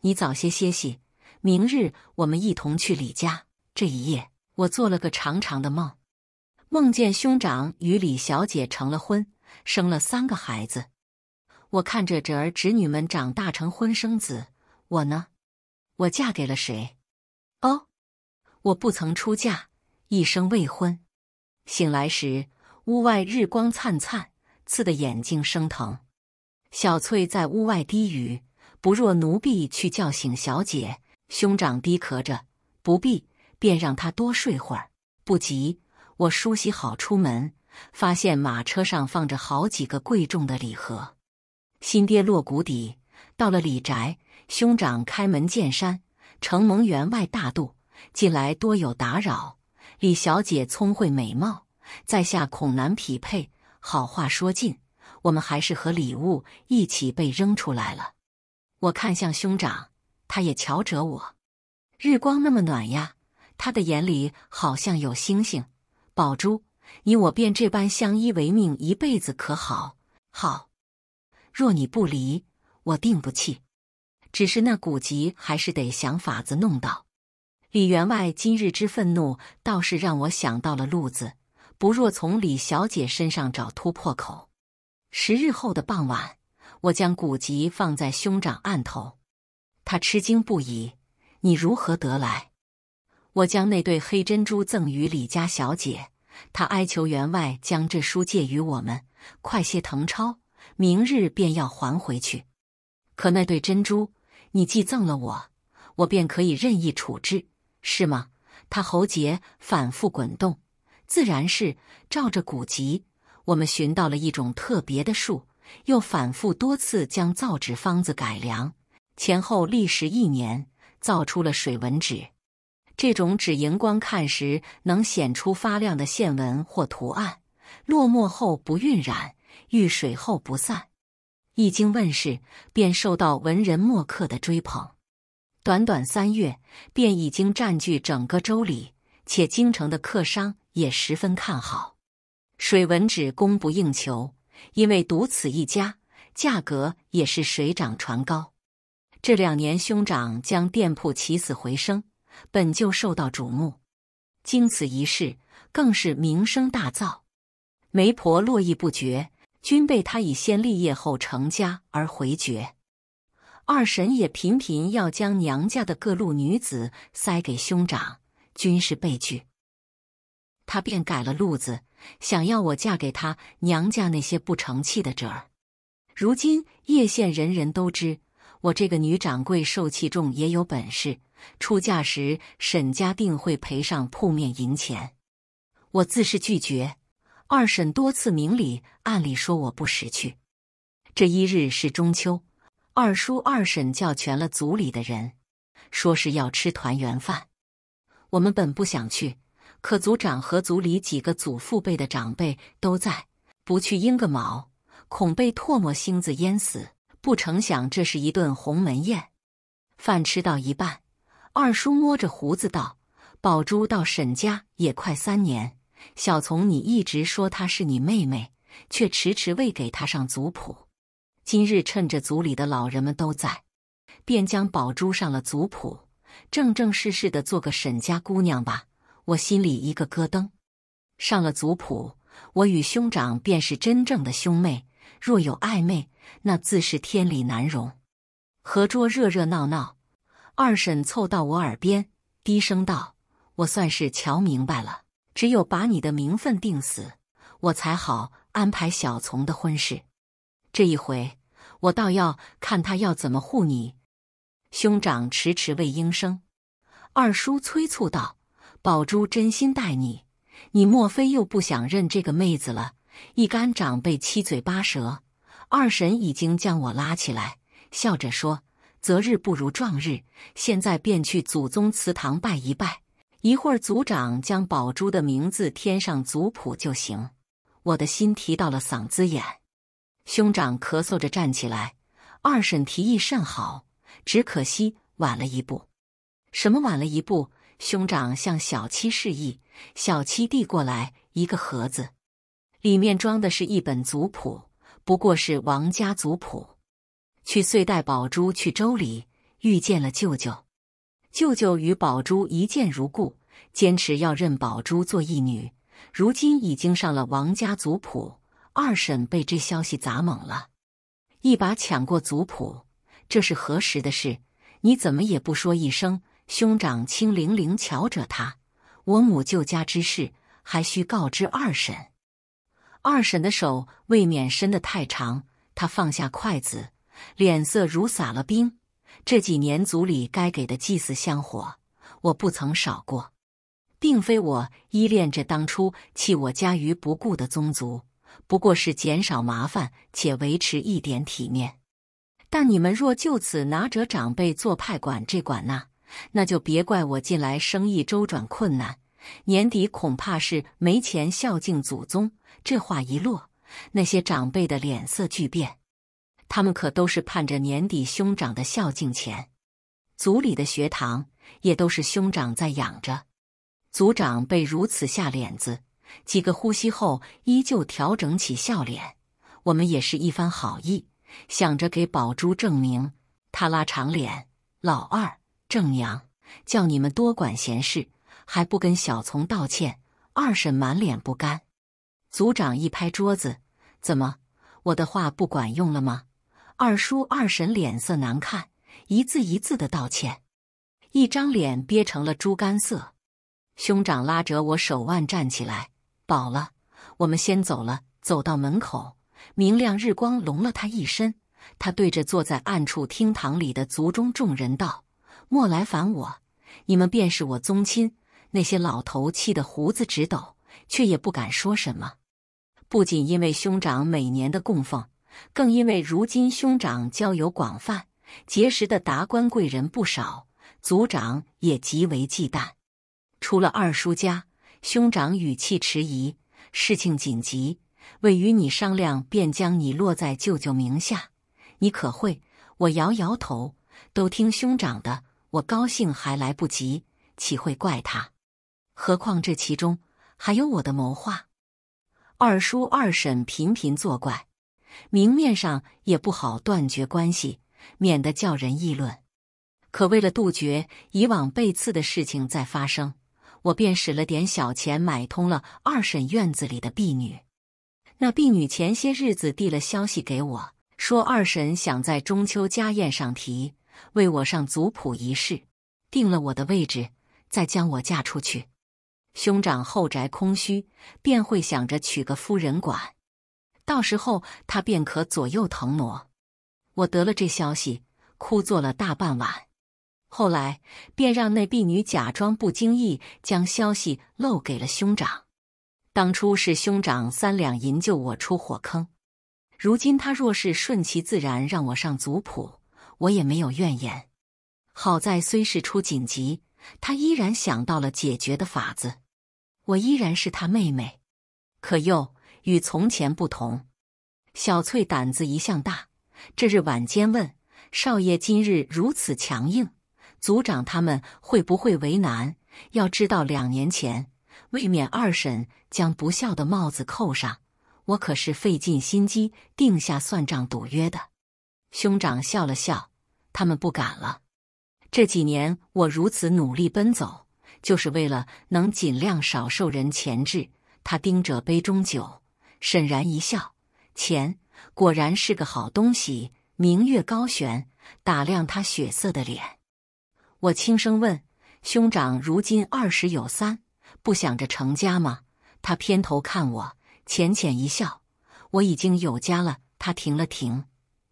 你早些歇息，明日我们一同去李家。”这一夜，我做了个长长的梦，梦见兄长与李小姐成了婚，生了三个孩子。我看着侄儿侄女们长大成婚生子，我呢？我嫁给了谁？哦，我不曾出嫁，一生未婚。醒来时，屋外日光灿灿。刺得眼睛生疼，小翠在屋外低语：“不若奴婢去叫醒小姐。”兄长低咳着：“不必，便让她多睡会儿。”不急，我梳洗好出门，发现马车上放着好几个贵重的礼盒，心跌落谷底。到了李宅，兄长开门见山：“承蒙员外大度，近来多有打扰。李小姐聪慧美貌，在下恐难匹配。好话说尽，我们还是和礼物一起被扔出来了。”我看向兄长，他也瞧着我。日光那么暖呀，他的眼里好像有星星。宝珠，你我便这般相依为命一辈子，可好？好。若你不离，我定不弃。只是那古籍还是得想法子弄到。李员外今日之愤怒，倒是让我想到了路子，不若从李小姐身上找突破口。十日后的傍晚，我将古籍放在兄长案头，他吃惊不已：“你如何得来？”我将那对黑珍珠赠与李家小姐，他哀求员外将这书借于我们，快些誊抄，明日便要还回去。可那对珍珠。你既赠了我，我便可以任意处置，是吗？他喉结反复滚动，自然是照着古籍。我们寻到了一种特别的树，又反复多次将造纸方子改良，前后历时一年，造出了水纹纸。这种纸荧光看时能显出发亮的线纹或图案，落墨后不晕染，遇水后不散。一经问世，便受到文人墨客的追捧。短短三月，便已经占据整个州里，且京城的客商也十分看好。水文纸供不应求，因为独此一家，价格也是水涨船高。这两年，兄长将店铺起死回生，本就受到瞩目，经此一事，更是名声大噪。媒婆络绎不绝。均被他以先立业后成家而回绝，二婶也频频要将娘家的各路女子塞给兄长，均是被拒。他便改了路子，想要我嫁给他娘家那些不成器的侄儿。如今叶县人人都知我这个女掌柜受气重，也有本事。出嫁时，沈家定会赔上铺面银钱，我自是拒绝。二婶多次明里暗里说我不识趣。这一日是中秋，二叔二婶叫全了族里的人，说是要吃团圆饭。我们本不想去，可族长和族里几个祖父辈的长辈都在，不去应个毛，恐被唾沫星子淹死。不成想这是一顿鸿门宴。饭吃到一半，二叔摸着胡子道：“宝珠到沈家也快三年。”小从，你一直说她是你妹妹，却迟迟未给她上族谱。今日趁着族里的老人们都在，便将宝珠上了族谱，正正式式的做个沈家姑娘吧。我心里一个咯噔。上了族谱，我与兄长便是真正的兄妹。若有暧昧，那自是天理难容。合桌热热闹闹，二婶凑到我耳边，低声道：“我算是瞧明白了。”只有把你的名分定死，我才好安排小从的婚事。这一回，我倒要看他要怎么护你。兄长迟迟未应声，二叔催促道：“宝珠真心待你，你莫非又不想认这个妹子了？”一干长辈七嘴八舌，二婶已经将我拉起来，笑着说：“择日不如撞日，现在便去祖宗祠堂拜一拜。”一会儿，族长将宝珠的名字添上族谱就行。我的心提到了嗓子眼，兄长咳嗽着站起来。二婶提议甚好，只可惜晚了一步。什么晚了一步？兄长向小七示意，小七递过来一个盒子，里面装的是一本族谱，不过是王家族谱。去岁带宝珠去州里遇见了舅舅。舅舅与宝珠一见如故，坚持要认宝珠做义女。如今已经上了王家族谱，二婶被这消息砸懵了，一把抢过族谱。这是何时的事？你怎么也不说一声？兄长清凌凌瞧着他，我母舅家之事，还需告知二婶。二婶的手未免伸得太长，她放下筷子，脸色如撒了冰。这几年族里该给的祭祀香火，我不曾少过，并非我依恋着当初弃我家于不顾的宗族，不过是减少麻烦且维持一点体面。但你们若就此拿着长辈做派管这管那，那就别怪我近来生意周转困难。年底恐怕是没钱孝敬祖宗。这话一落，那些长辈的脸色巨变。他们可都是盼着年底兄长的孝敬钱，族里的学堂也都是兄长在养着。族长被如此下脸子，几个呼吸后依旧调整起笑脸。我们也是一番好意，想着给宝珠证明。他拉长脸：“老二、正娘，叫你们多管闲事，还不跟小从道歉。”二婶满脸不甘。族长一拍桌子：“怎么，我的话不管用了吗？”二叔、二婶脸色难看，一字一字的道歉，一张脸憋成了猪肝色。兄长拉着我手腕站起来：“饱了，我们先走了。”走到门口，明亮日光笼了他一身。他对着坐在暗处厅堂里的族中众人道：“莫来烦我，你们便是我宗亲。”那些老头气得胡子直抖，却也不敢说什么。不仅因为兄长每年的供奉。更因为如今兄长交友广泛，结识的达官贵人不少，族长也极为忌惮。除了二叔家，兄长语气迟疑，事情紧急，未与你商量，便将你落在舅舅名下，你可会？我摇摇头，都听兄长的，我高兴还来不及，岂会怪他？何况这其中还有我的谋划。二叔二婶频频作怪。明面上也不好断绝关系，免得叫人议论。可为了杜绝以往被刺的事情再发生，我便使了点小钱买通了二婶院子里的婢女。那婢女前些日子递了消息给我，说二婶想在中秋家宴上提为我上族谱仪式，定了我的位置，再将我嫁出去。兄长后宅空虚，便会想着娶个夫人管。到时候他便可左右腾挪。我得了这消息，哭坐了大半晚。后来便让那婢女假装不经意将消息漏给了兄长。当初是兄长三两银救我出火坑，如今他若是顺其自然让我上族谱，我也没有怨言。好在虽事出紧急，他依然想到了解决的法子。我依然是他妹妹，可又。与从前不同，小翠胆子一向大。这日晚间问少爷：“今日如此强硬，族长他们会不会为难？”要知道，两年前未免二婶将不孝的帽子扣上，我可是费尽心机定下算账赌约的。兄长笑了笑：“他们不敢了。这几年我如此努力奔走，就是为了能尽量少受人钳制。”他盯着杯中酒。沈然一笑，钱果然是个好东西。明月高悬，打量他血色的脸。我轻声问：“兄长如今二十有三，不想着成家吗？”他偏头看我，浅浅一笑：“我已经有家了。”他停了停，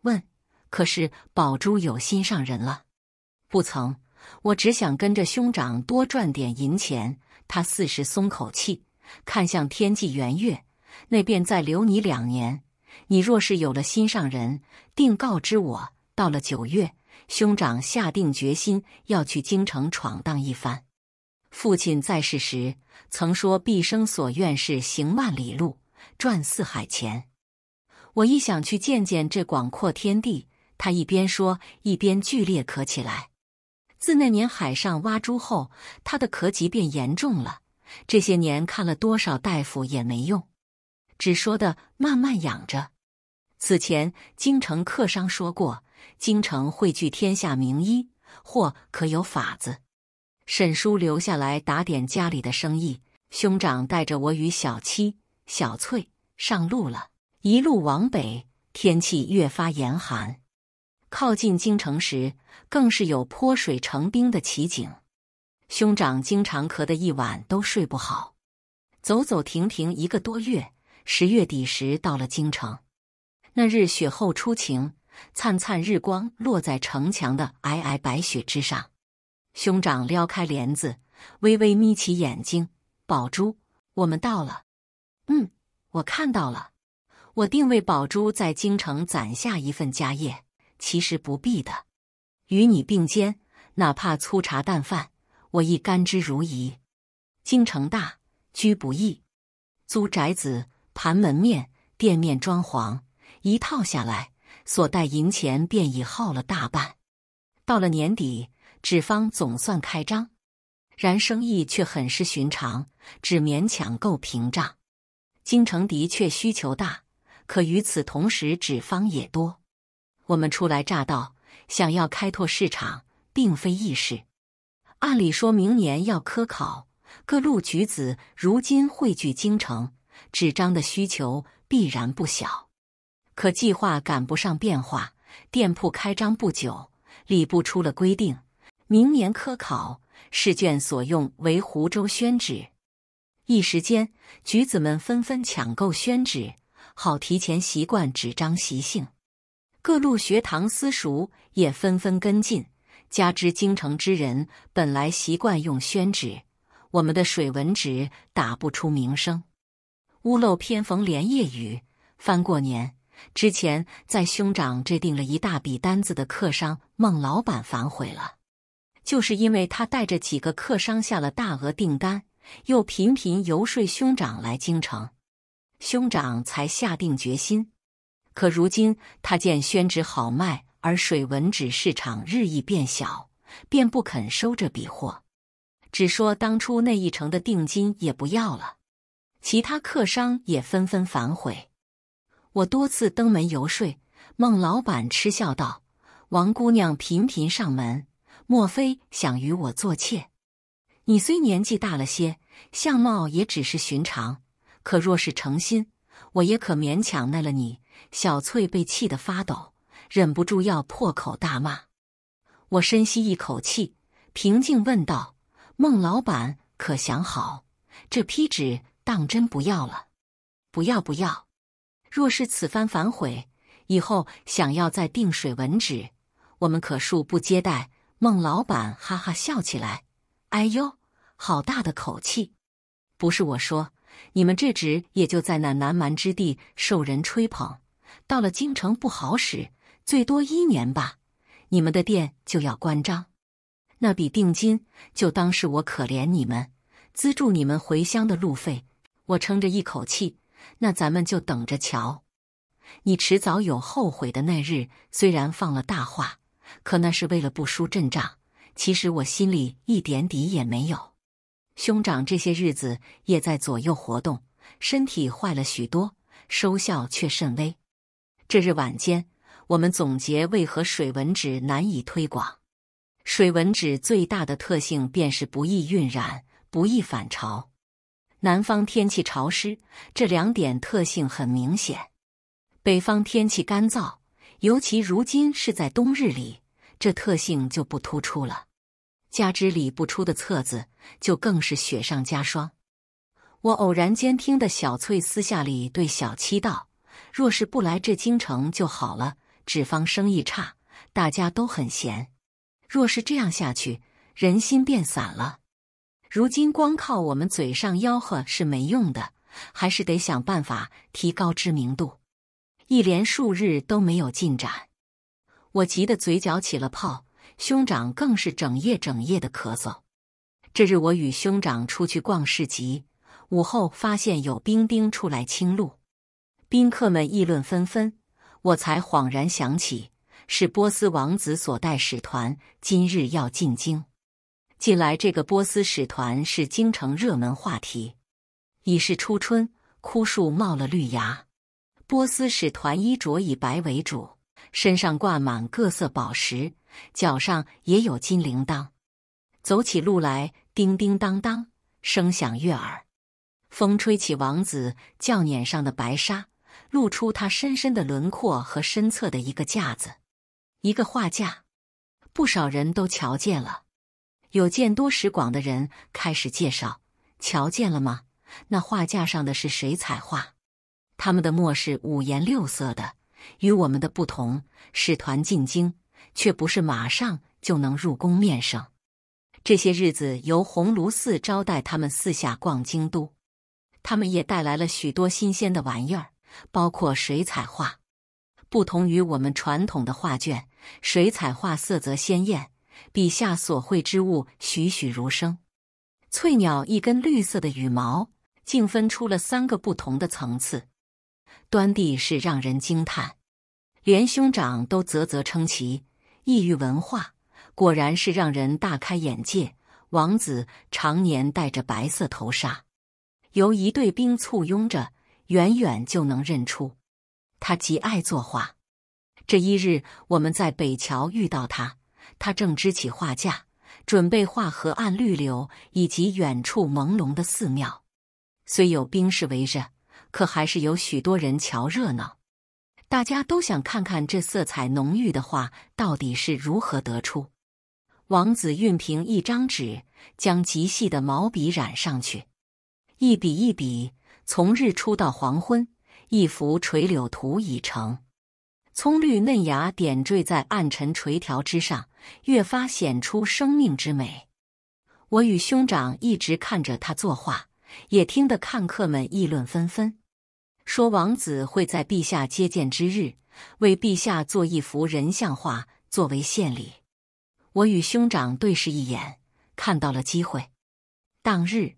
问：“可是宝珠有心上人了？”不曾，我只想跟着兄长多赚点银钱。他似是松口气，看向天际圆月。那便再留你两年。你若是有了心上人，定告知我。到了九月，兄长下定决心要去京城闯荡一番。父亲在世时曾说，毕生所愿是行万里路，赚四海钱。我一想去见见这广阔天地，他一边说一边剧烈咳起来。自那年海上挖珠后，他的咳疾变严重了。这些年看了多少大夫也没用。只说的慢慢养着。此前京城客商说过，京城汇聚天下名医，或可有法子。沈叔留下来打点家里的生意，兄长带着我与小七、小翠上路了。一路往北，天气越发严寒。靠近京城时，更是有泼水成冰的奇景。兄长经常咳得一晚都睡不好，走走停停一个多月。十月底时到了京城，那日雪后初晴，灿灿日光落在城墙的皑皑白雪之上。兄长撩开帘子，微微眯起眼睛：“宝珠，我们到了。”“嗯，我看到了。我定为宝珠在京城攒下一份家业，其实不必的。与你并肩，哪怕粗茶淡饭，我亦甘之如饴。京城大，居不易，租宅子、盘门面、店面装潢，一套下来，所带银钱便已耗了大半。到了年底，纸坊总算开张，然生意却很是寻常，只勉强够屏障。京城的确需求大，可与此同时，纸坊也多。我们初来乍到，想要开拓市场，并非易事。按理说明年要科考，各路举子如今汇聚京城，纸张的需求必然不小。可计划赶不上变化，店铺开张不久，礼部出了规定，明年科考试卷所用为湖州宣纸。一时间，举子们纷纷抢购宣纸，好提前习惯纸张习性。各路学堂私塾也纷纷跟进。加之京城之人本来习惯用宣纸，我们的水文纸打不出名声。屋漏偏逢连夜雨，翻过年之前，在兄长这订了一大笔单子的客商孟老板反悔了，就是因为他带着几个客商下了大额订单。又频频游说兄长来京城，兄长才下定决心。可如今他见宣纸好卖，而水文纸市场日益变小，便不肯收这笔货，只说当初那一成的定金也不要了。其他客商也纷纷反悔。我多次登门游说，孟老板嗤笑道：“王姑娘频频上门，莫非想与我做妾？”你虽年纪大了些，相貌也只是寻常，可若是诚心，我也可勉强耐了你。小翠被气得发抖，忍不住要破口大骂。我深吸一口气，平静问道：“孟老板，可想好，这批纸当真不要了？不要不要！若是此番反悔，以后想要再定水文纸，我们可恕不接待。”孟老板哈哈笑起来。哎呦，好大的口气！不是我说，你们这纸也就在那南蛮之地受人吹捧，到了京城不好使，最多一年吧，你们的店就要关张。那笔定金就当是我可怜你们，资助你们回乡的路费。我撑着一口气，那咱们就等着瞧。你迟早有后悔的那日。虽然放了大话，可那是为了不输阵仗。其实我心里一点底也没有。兄长这些日子也在左右活动，身体坏了许多，收效却甚微。这日晚间，我们总结为何水文纸难以推广。水文纸最大的特性便是不易晕染，不易反潮。南方天气潮湿，这两点特性很明显；北方天气干燥，尤其如今是在冬日里。这特性就不突出了，加之理不出的册子，就更是雪上加霜。我偶然间听的小翠私下里对小七道：“若是不来这京城就好了，纸坊生意差，大家都很闲。若是这样下去，人心变散了。如今光靠我们嘴上吆喝是没用的，还是得想办法提高知名度。”一连数日都没有进展。我急得嘴角起了泡，兄长更是整夜整夜的咳嗽。这日我与兄长出去逛市集，午后发现有兵丁出来清路，宾客们议论纷纷，我才恍然想起是波斯王子所带使团今日要进京。近来这个波斯使团是京城热门话题，已是初春，枯树冒了绿芽。波斯使团衣着以白为主。身上挂满各色宝石，脚上也有金铃铛，走起路来叮叮当当，声响悦耳。风吹起王子轿辇上的白纱，露出他深深的轮廓和身侧的一个架子，一个画架。不少人都瞧见了，有见多识广的人开始介绍：“瞧见了吗？那画架上的是水彩画，他们的墨是五颜六色的。”与我们的不同，使团进京却不是马上就能入宫面圣。这些日子由鸿胪寺招待他们四下逛京都，他们也带来了许多新鲜的玩意儿，包括水彩画。不同于我们传统的画卷，水彩画色泽鲜艳，笔下所绘之物栩栩如生。翠鸟一根绿色的羽毛，竟分出了三个不同的层次，端地是让人惊叹，连兄长都啧啧称奇。异域文化果然是让人大开眼界。王子常年戴着白色头纱，由一队兵簇拥着，远远就能认出。他极爱作画。这一日，我们在北桥遇到他，他正支起画架，准备画河岸绿柳以及远处朦胧的寺庙。虽有兵士围着，可还是有许多人瞧热闹。大家都想看看这色彩浓郁的画到底是如何得出。王子运平一张纸，将极细的毛笔染上去，一笔一笔，从日出到黄昏，一幅垂柳图已成。葱绿嫩芽点缀在暗沉垂条之上，越发显出生命之美。我与兄长一直看着他作画，也听得看客们议论纷纷。说王子会在陛下接见之日，为陛下做一幅人像画作为献礼。我与兄长对视一眼，看到了机会。当日，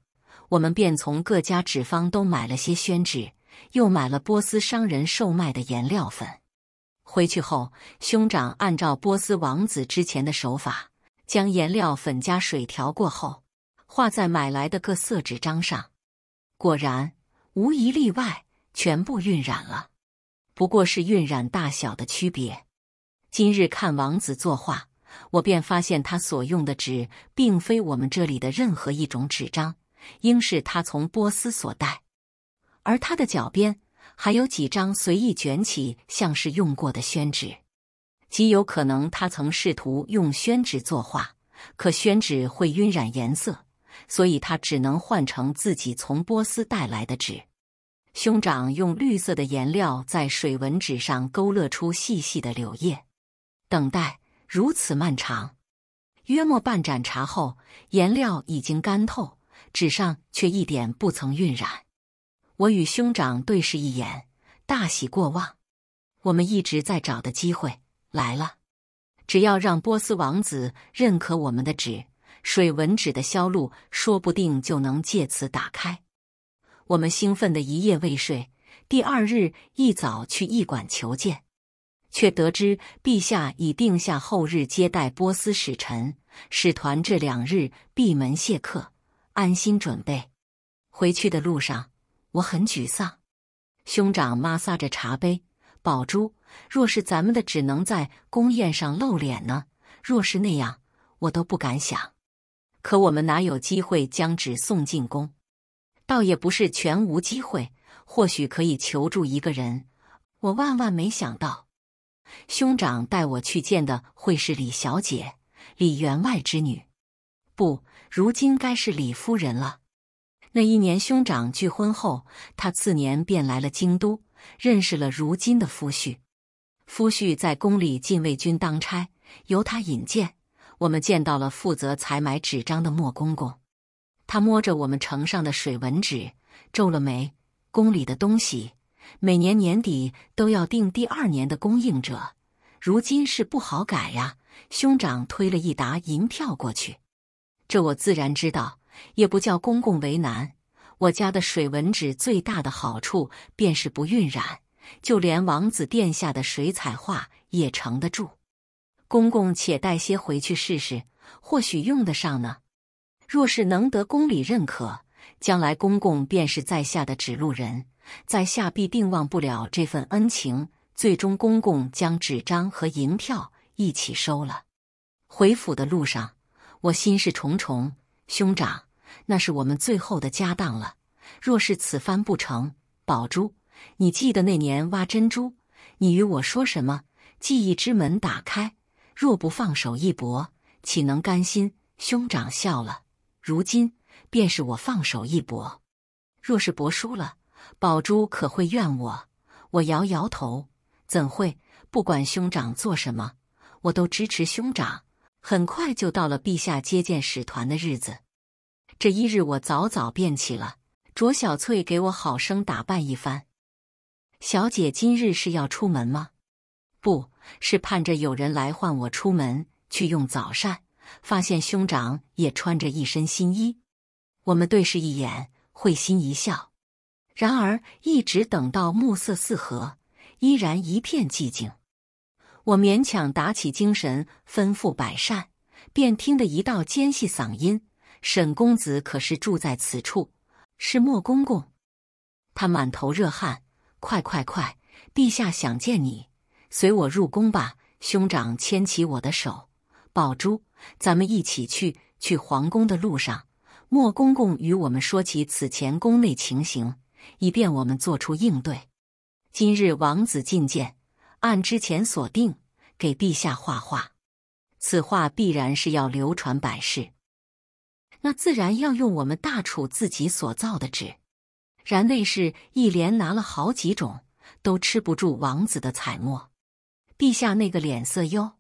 我们便从各家纸坊都买了些宣纸，又买了波斯商人售卖的颜料粉。回去后，兄长按照波斯王子之前的手法，将颜料粉加水调过后，画在买来的各色纸张上。果然，无一例外。全部晕染了，不过是晕染大小的区别。今日看王子作画，我便发现他所用的纸并非我们这里的任何一种纸张，应是他从波斯所带。而他的脚边还有几张随意卷起，像是用过的宣纸，极有可能他曾试图用宣纸作画，可宣纸会晕染颜色，所以他只能换成自己从波斯带来的纸。兄长用绿色的颜料在水纹纸上勾勒出细细的柳叶，等待如此漫长，约莫半盏茶后，颜料已经干透，纸上却一点不曾晕染。我与兄长对视一眼，大喜过望。我们一直在找的机会来了，只要让波斯王子认可我们的纸，水纹纸的销路说不定就能借此打开。我们兴奋的一夜未睡，第二日一早去驿馆求见，却得知陛下已定下后日接待波斯使臣，使团这两日闭门谢客，安心准备。回去的路上，我很沮丧。兄长抹撒着茶杯，宝珠，若是咱们的只能在宫宴上露脸呢？若是那样，我都不敢想。可我们哪有机会将纸送进宫？倒也不是全无机会，或许可以求助一个人。我万万没想到，兄长带我去见的会是李小姐，李员外之女。不，如今该是李夫人了。那一年兄长拒婚后，他次年便来了京都，认识了如今的夫婿。夫婿在宫里禁卫军当差，由他引荐，我们见到了负责采买纸张的莫公公。他摸着我们呈上的水纹纸，皱了眉。宫里的东西，每年年底都要定第二年的供应者，如今是不好改呀。兄长推了一沓银票过去，这我自然知道，也不叫公公为难。我家的水纹纸最大的好处便是不晕染，就连王子殿下的水彩画也承得住。公公且带些回去试试，或许用得上呢。若是能得宫里认可，将来公公便是在下的指路人，在下必定忘不了这份恩情。最终，公公将纸张和银票一起收了。回府的路上，我心事重重。兄长，那是我们最后的家当了。若是此番不成，宝珠，你记得那年挖珍珠，你与我说什么？记忆之门打开，若不放手一搏，岂能甘心？兄长笑了。如今便是我放手一搏，若是搏输了，宝珠可会怨我？我摇摇头，怎会？不管兄长做什么，我都支持兄长。很快就到了陛下接见使团的日子。这一日，我早早便起了，卓小翠给我好生打扮一番。小姐今日是要出门吗？不是盼着有人来唤我出门去用早膳，发现兄长也穿着一身新衣，我们对视一眼，会心一笑。然而一直等到暮色四合，依然一片寂静。我勉强打起精神，吩咐摆膳，便听得一道尖细嗓音：“沈公子可是住在此处？是莫公公。”他满头热汗，快快快！陛下想见你，随我入宫吧。兄长牵起我的手，宝珠，咱们一起去。去皇宫的路上，莫公公与我们说起此前宫内情形，以便我们做出应对。今日王子觐见，按之前所定，给陛下画画。此画必然是要流传百世，那自然要用我们大楚自己所造的纸。然内侍一连拿了好几种，都吃不住王子的彩墨。陛下那个脸色哟。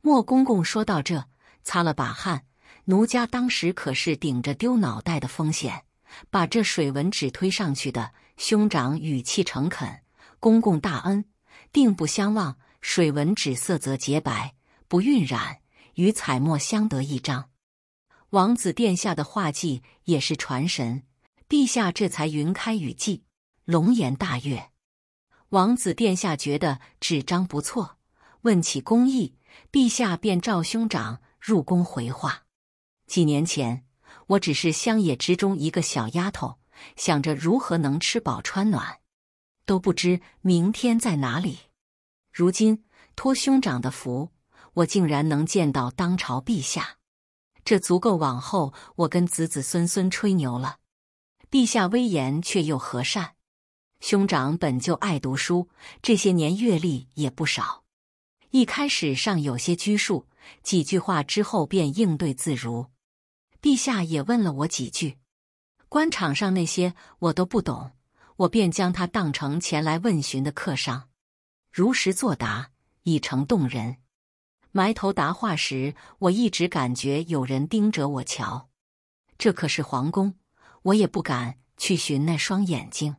莫公公说到这，擦了把汗。奴家当时可是顶着丢脑袋的风险，把这水纹纸推上去的。兄长语气诚恳：“公公大恩，定不相忘。水纹纸色泽洁白，不晕染，与彩墨相得益彰。王子殿下的画技也是传神。”陛下这才云开雨霁，龙颜大悦。王子殿下觉得纸张不错，问起工艺，陛下便召兄长入宫回话。几年前，我只是乡野之中一个小丫头，想着如何能吃饱穿暖，都不知明天在哪里。如今托兄长的福，我竟然能见到当朝陛下，这足够往后我跟子子孙孙吹牛了。陛下威严却又和善，兄长本就爱读书，这些年阅历也不少。一开始尚有些拘束，几句话之后便应对自如。陛下也问了我几句，官场上那些我都不懂，我便将他当成前来问询的客商，如实作答，已成动人。埋头答话时，我一直感觉有人盯着我瞧，这可是皇宫。我也不敢去寻那双眼睛，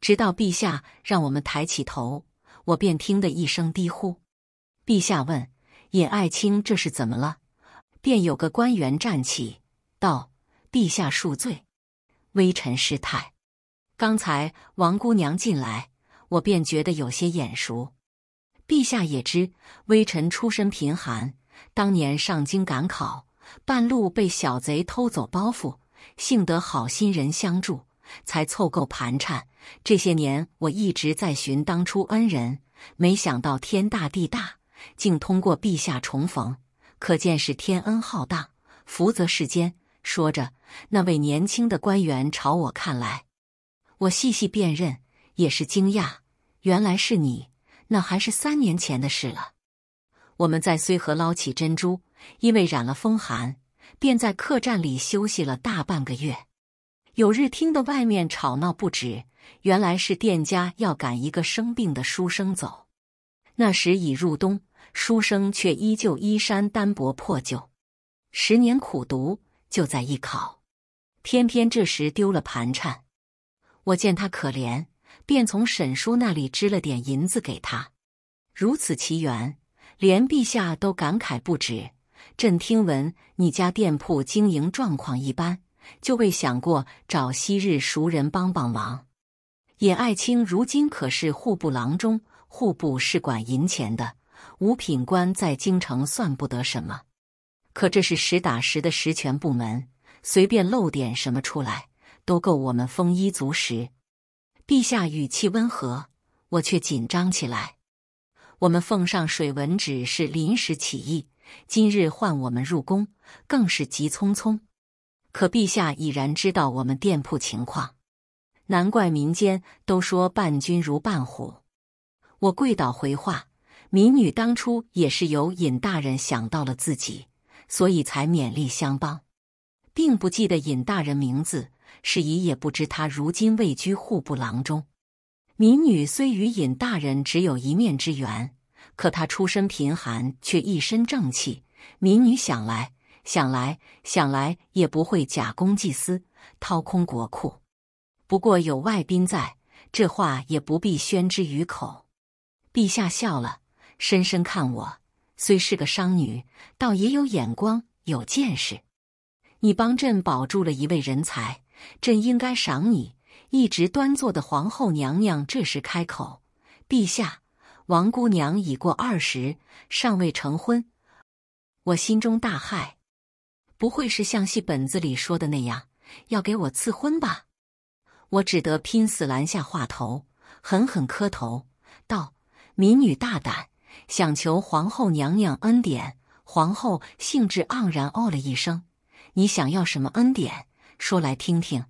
直到陛下让我们抬起头，我便听得一声低呼。陛下问尹爱卿：“这是怎么了？”便有个官员站起，道：“陛下恕罪，微臣失态。刚才王姑娘进来，我便觉得有些眼熟。陛下也知，微臣出身贫寒，当年上京赶考，半路被小贼偷走包袱。”幸得好心人相助，才凑够盘缠。这些年我一直在寻当初恩人，没想到天大地大，竟通过陛下重逢，可见是天恩浩荡，福泽世间。说着，那位年轻的官员朝我看来，我细细辨认，也是惊讶，原来是你。那还是三年前的事了。我们在绥河捞起珍珠，因为染了风寒。便在客栈里休息了大半个月。有日听得外面吵闹不止，原来是店家要赶一个生病的书生走。那时已入冬，书生却依旧衣衫单薄破旧，十年苦读就在艺考，偏偏这时丢了盘缠。我见他可怜，便从沈叔那里支了点银子给他。如此奇缘，连陛下都感慨不止。朕听闻你家店铺经营状况一般，就未想过找昔日熟人帮帮忙。尹爱卿如今可是户部郎中，户部是管银钱的，五品官在京城算不得什么。可这是实打实的实权部门，随便漏点什么出来，都够我们丰衣足食。陛下语气温和，我却紧张起来。我们奉上水文纸是临时起意。今日唤我们入宫，更是急匆匆。可陛下已然知道我们店铺情况，难怪民间都说伴君如伴虎。我跪倒回话：民女当初也是由尹大人想到了自己，所以才勉力相帮，并不记得尹大人名字，是姨也不知他如今位居户部郎中。民女虽与尹大人只有一面之缘。可他出身贫寒，却一身正气。民女想来想来想来，也不会假公济私，掏空国库。不过有外宾在，这话也不必宣之于口。陛下笑了，深深看我。虽是个商女，倒也有眼光，有见识。你帮朕保住了一位人才，朕应该赏你。一直端坐的皇后娘娘这时开口：“陛下，王姑娘已过二十，尚未成婚。”我心中大骇，不会是像戏本子里说的那样，要给我赐婚吧？我只得拼死拦下话头，狠狠磕头道：“民女大胆。”想求皇后娘娘恩典。皇后兴致盎然，哦了一声：“你想要什么恩典？说来听听。”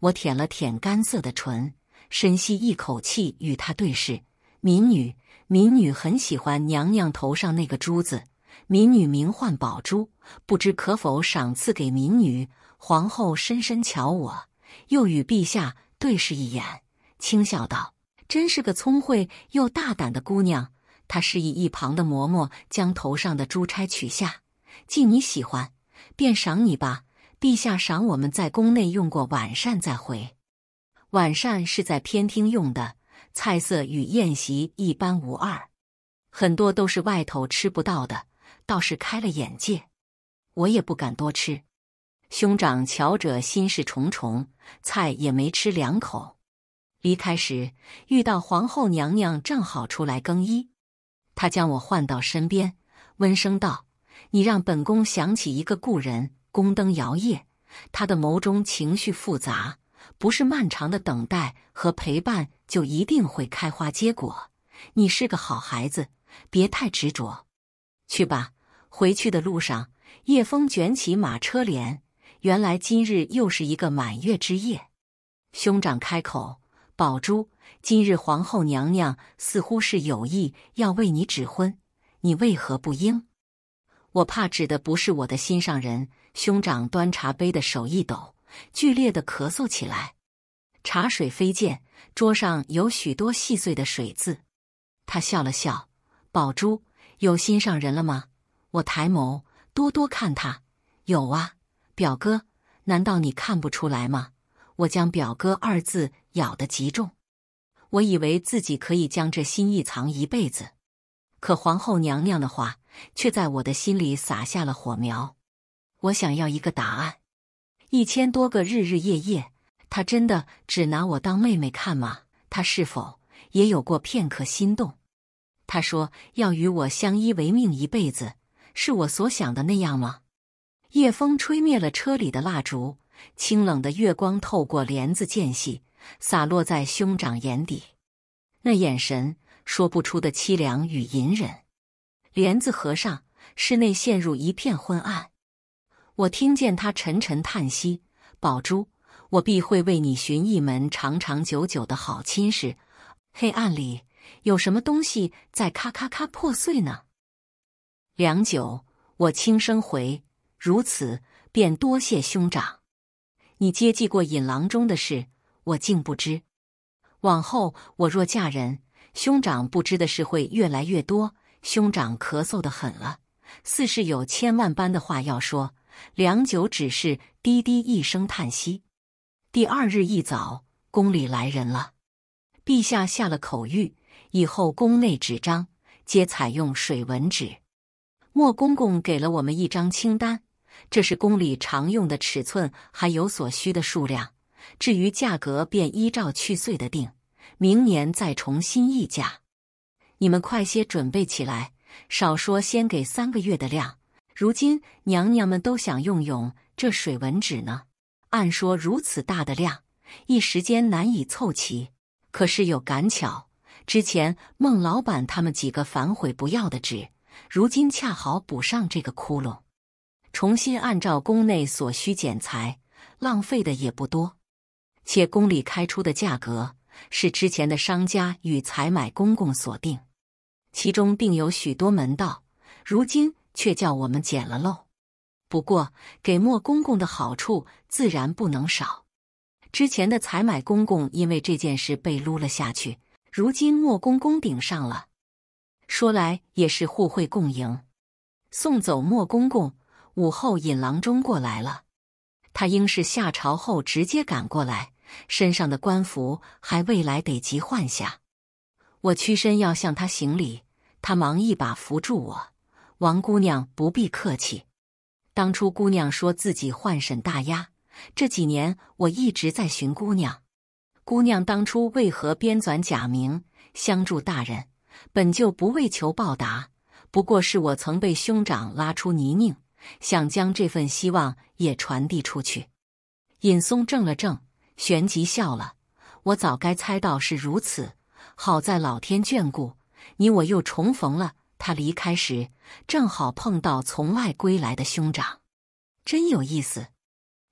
我舔了舔干涩的唇，深吸一口气，与她对视。民女，民女很喜欢娘娘头上那个珠子。民女名唤宝珠，不知可否赏赐给民女？皇后深深瞧我，又与陛下对视一眼，轻笑道：“真是个聪慧又大胆的姑娘。”她示意一旁的嬷嬷将头上的珠钗取下，既你喜欢，便赏你吧。陛下赏我们在宫内用过晚膳再回。晚膳是在偏厅用的，菜色与宴席一般无二，很多都是外头吃不到的，倒是开了眼界。我也不敢多吃。兄长瞧着心事重重，菜也没吃两口。离开时遇到皇后娘娘，正好出来更衣。她将我唤到身边，温声道：“你让本宫想起一个故人。宫灯摇曳，他的眸中情绪复杂。不是漫长的等待和陪伴就一定会开花结果。你是个好孩子，别太执着。去吧。”回去的路上，叶枫卷起马车帘。原来今日又是一个满月之夜。兄长开口：“宝珠。”今日皇后娘娘似乎是有意要为你指婚，你为何不应？我怕指的不是我的心上人。兄长端茶杯的手一抖，剧烈的咳嗽起来，茶水飞溅，桌上有许多细碎的水渍。他笑了笑：“宝珠有心上人了吗？”我抬眸，多多看他，有啊，表哥。难道你看不出来吗？我将“表哥”二字咬得极重。我以为自己可以将这心意藏一辈子，可皇后娘娘的话却在我的心里撒下了火苗。我想要一个答案。一千多个日日夜夜，他真的只拿我当妹妹看吗？他是否也有过片刻心动？他说要与我相依为命一辈子，是我所想的那样吗？夜风吹灭了车里的蜡烛，清冷的月光透过帘子间隙。洒落在兄长眼底，那眼神说不出的凄凉与隐忍。帘子合上，室内陷入一片昏暗。我听见他沉沉叹息：“宝珠，我必会为你寻一门长长久久的好亲事。”黑暗里有什么东西在咔咔咔破碎呢？良久，我轻声回：“如此，便多谢兄长。你接济过尹郎中的事。”我竟不知，往后我若嫁人，兄长不知的事会越来越多。兄长咳嗽的很了，似是有千万般的话要说。良久，只是低低一声叹息。第二日一早，宫里来人了，陛下下了口谕，以后宫内纸张皆采用水纹纸。莫公公给了我们一张清单，这是宫里常用的尺寸，还有所需的数量。至于价格，便依照去岁的定，明年再重新议价。你们快些准备起来，少说先给三个月的量。如今娘娘们都想用用这水纹纸呢。按说如此大的量，一时间难以凑齐。可是有赶巧，之前孟老板他们几个反悔不要的纸，如今恰好补上这个窟窿，重新按照宫内所需剪裁，浪费的也不多。且宫里开出的价格是之前的商家与采买公公所定，其中定有许多门道，如今却叫我们捡了漏。不过给莫公公的好处自然不能少。之前的采买公公因为这件事被撸了下去，如今莫公公顶上了。说来也是互惠共赢。送走莫公公，午后引郎中过来了，他应是下朝后直接赶过来。身上的官服还未来得及换下，我屈身要向他行礼。他忙一把扶住我：“王姑娘不必客气。当初姑娘说自己患沈大压，这几年我一直在寻姑娘。姑娘当初为何编纂假名相助大人？本就不为求报答，不过是我曾被兄长拉出泥泞，想将这份希望也传递出去。”尹松怔了怔，旋即笑了：“我早该猜到是如此，好在老天眷顾。”你我又重逢了。他离开时，正好碰到从外归来的兄长，真有意思。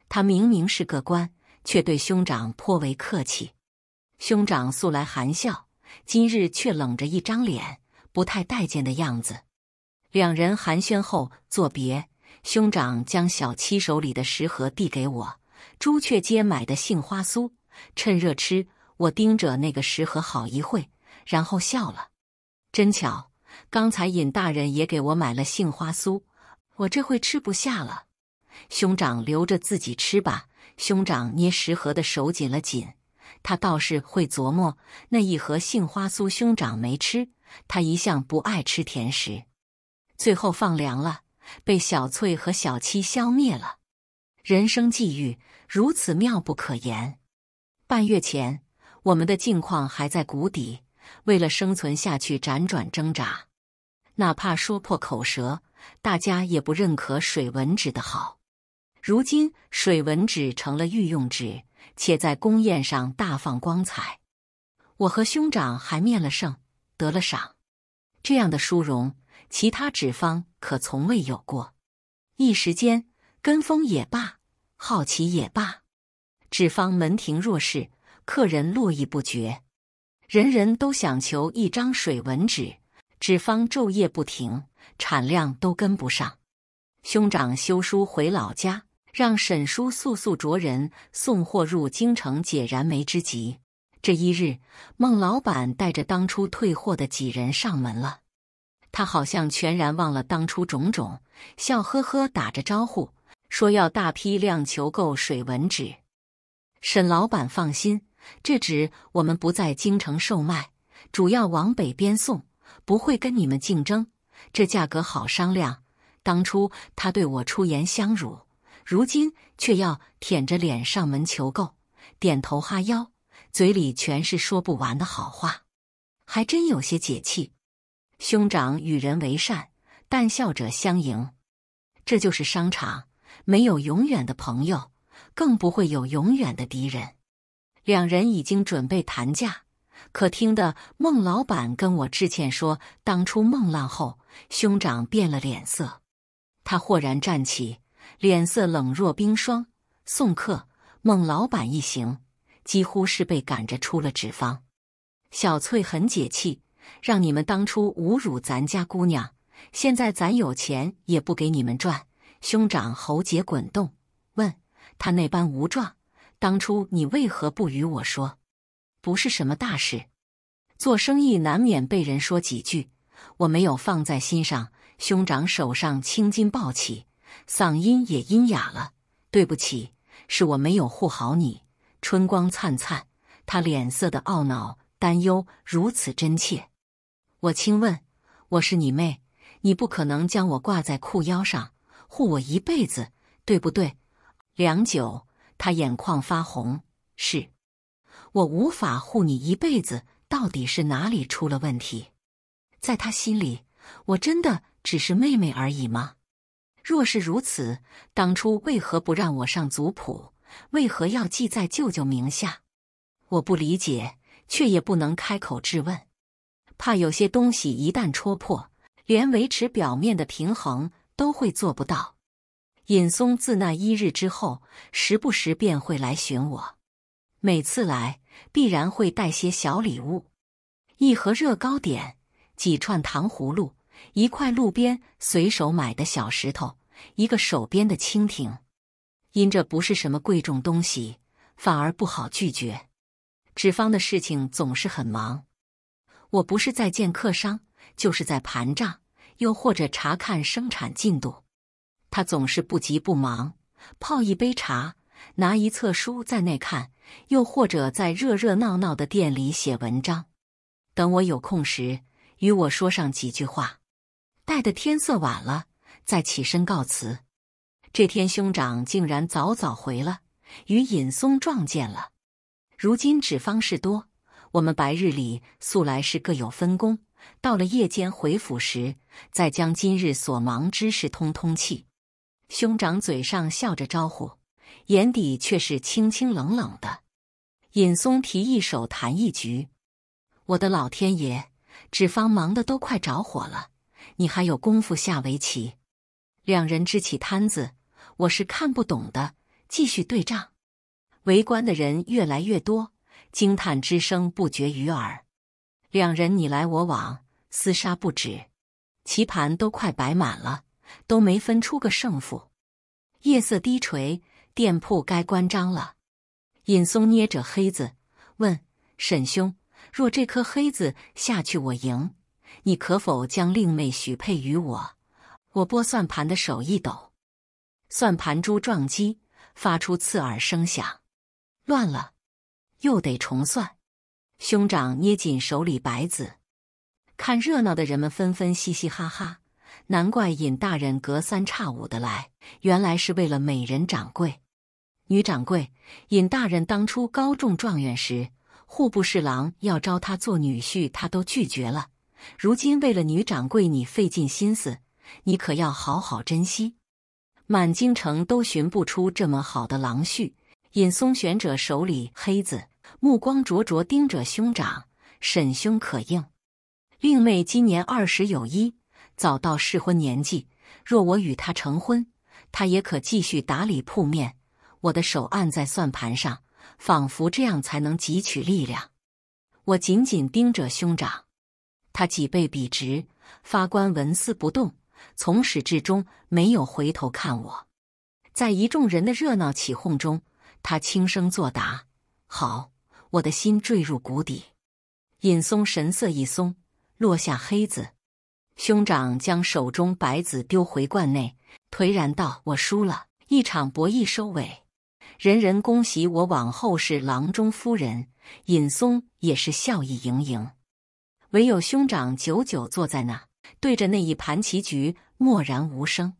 他明明是个官，却对兄长颇为客气。兄长素来含笑，今日却冷着一张脸，不太待见的样子。两人寒暄后作别，兄长将小七手里的食盒递给我，朱雀街买的杏花酥，趁热吃。我盯着那个食盒好一会，然后笑了。真巧，刚才尹大人也给我买了杏花酥，我这会吃不下了。兄长留着自己吃吧。兄长捏食盒的手紧了紧，他倒是会琢磨那一盒杏花酥，兄长没吃，他一向不爱吃甜食，最后放凉了，被小翠和小七消灭了。人生际遇如此妙不可言。半月前，我们的境况还在谷底。为了生存下去，辗转挣扎，哪怕说破口舌，大家也不认可水纹纸的好。如今，水纹纸成了御用纸，且在宫宴上大放光彩。我和兄长还面了圣，得了赏，这样的殊荣，其他纸坊可从未有过。一时间，跟风也罢，好奇也罢，纸坊门庭若市，客人络绎不绝。人人都想求一张水纹纸，纸坊昼夜不停，产量都跟不上。兄长修书回老家，让沈叔速速着人送货入京城，解燃眉之急。这一日，孟老板带着当初退货的几人上门了。他好像全然忘了当初种种，笑呵呵打着招呼，说要大批量求购水纹纸。沈老板放心。这纸我们不在京城售卖，主要往北边送，不会跟你们竞争。这价格好商量。当初他对我出言相辱，如今却要舔着脸上门求购，点头哈腰，嘴里全是说不完的好话，还真有些解气。兄长与人为善，但笑者相迎，这就是商场，没有永远的朋友，更不会有永远的敌人。两人已经准备谈价，可听得孟老板跟我致歉说，当初孟浪后，兄长变了脸色。他豁然站起，脸色冷若冰霜，送客。孟老板一行几乎是被赶着出了纸坊。小翠很解气，让你们当初侮辱咱家姑娘，现在咱有钱也不给你们赚。兄长喉结滚动，问他那般无状。当初你为何不与我说？不是什么大事，做生意难免被人说几句，我没有放在心上。兄长手上青筋暴起，嗓音也阴哑了。对不起，是我没有护好你。春光灿灿，他脸色的懊恼、担忧如此真切。我轻问：“我是你妹，你不可能将我挂在裤腰上，护我一辈子，对不对？”良久。他眼眶发红，是我无法护你一辈子，到底是哪里出了问题？在他心里，我真的只是妹妹而已吗？若是如此，当初为何不让我上族谱？为何要记在舅舅名下？我不理解，却也不能开口质问，怕有些东西一旦戳破，连维持表面的平衡都会做不到。尹松自那一日之后，时不时便会来寻我。每次来，必然会带些小礼物：一盒热糕点、几串糖葫芦、一块路边随手买的小石头、一个手编的蜻蜓。因这不是什么贵重东西，反而不好拒绝。纸坊的事情总是很忙，我不是在见客商，就是在盘账，又或者查看生产进度。他总是不急不忙，泡一杯茶，拿一册书在那看，又或者在热热闹闹的店里写文章。等我有空时，与我说上几句话，待得天色晚了，再起身告辞。这天兄长竟然早早回了，与尹松撞见了。如今只方事多，我们白日里素来是各有分工，到了夜间回府时，再将今日所忙之事通通气。兄长嘴上笑着招呼，眼底却是清清冷冷的。尹松提一手弹一局，我的老天爷，纸方忙得都快着火了，你还有功夫下围棋？两人支起摊子。我是看不懂的，继续对账。围观的人越来越多，惊叹之声不绝于耳。两人你来我往，厮杀不止，棋盘都快摆满了，都没分出个胜负。夜色低垂，店铺该关张了。尹松捏着黑子问沈兄：“若这颗黑子下去，我赢，你可否将令妹许配于我？”我拨算盘的手一抖。算盘珠撞击，发出刺耳声响，乱了，又得重算。兄长捏紧手里白子，看热闹的人们纷纷嘻嘻哈哈。难怪尹大人隔三差五的来，原来是为了美人掌柜、女掌柜。尹大人当初高中状元时，户部侍郎要招他做女婿，他都拒绝了。如今为了女掌柜，你费尽心思，你可要好好珍惜。满京城都寻不出这么好的郎婿。尹松玄者手里黑子，目光灼灼盯着兄长沈兄可应。令妹今年二十有一，早到适婚年纪。若我与她成婚，她也可继续打理铺面。我的手按在算盘上，仿佛这样才能汲取力量。我紧紧盯着兄长，他脊背笔直，发官纹丝不动。从始至终没有回头看我，在一众人的热闹起哄中，他轻声作答：“好。”我的心坠入谷底。尹松神色一松，落下黑子。兄长将手中白子丢回罐内，颓然道：“我输了，一场博弈收尾。人人恭喜我往后是郎中夫人。”尹松也是笑意盈盈，唯有兄长久久坐在那。对着那一盘棋局，默然无声。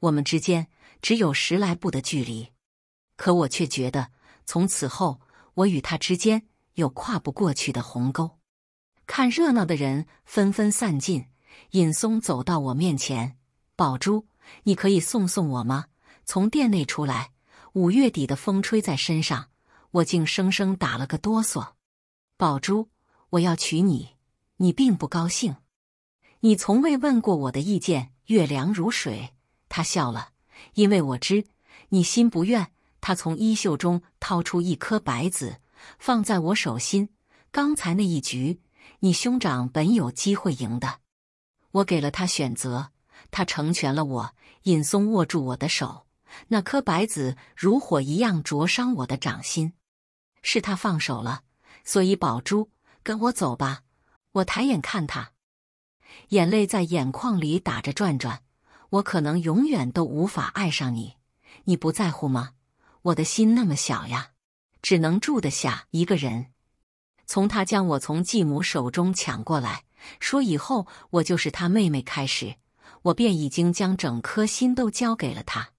我们之间只有十来步的距离，可我却觉得从此后，我与他之间有跨不过去的鸿沟。看热闹的人纷纷散尽，尹松走到我面前：“宝珠，你可以送送我吗？”从店内出来，五月底的风吹在身上，我竟生生打了个哆嗦。宝珠，我要娶你，你并不高兴。你从未问过我的意见，月凉如水。他笑了，因为我知你心不愿。他从衣袖中掏出一颗白子，放在我手心。刚才那一局，你兄长本有机会赢的。我给了他选择，他成全了我。尹松握住我的手，那颗白子如火一样灼伤我的掌心。是他放手了，所以宝珠，跟我走吧。我抬眼看他。眼泪在眼眶里打着转转，我可能永远都无法爱上你，你不在乎吗？我的心那么小呀，只能住得下一个人。从他将我从继母手中抢过来，说以后我就是他妹妹开始，我便已经将整颗心都交给了他。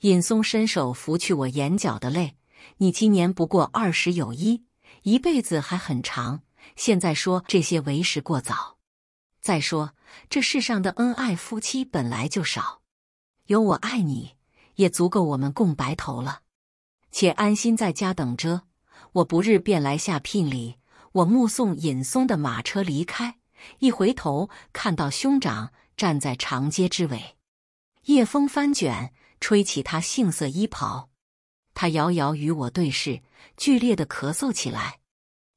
尹松伸手拂去我眼角的泪，你今年不过二十有一，一辈子还很长，现在说这些为时过早。再说，这世上的恩爱夫妻本来就少，有我爱你，也足够我们共白头了。且安心在家等着，我不日便来下聘礼。我目送尹松的马车离开，一回头看到兄长站在长街之尾，夜风翻卷，吹起他杏色衣袍。他遥遥与我对视，剧烈的咳嗽起来。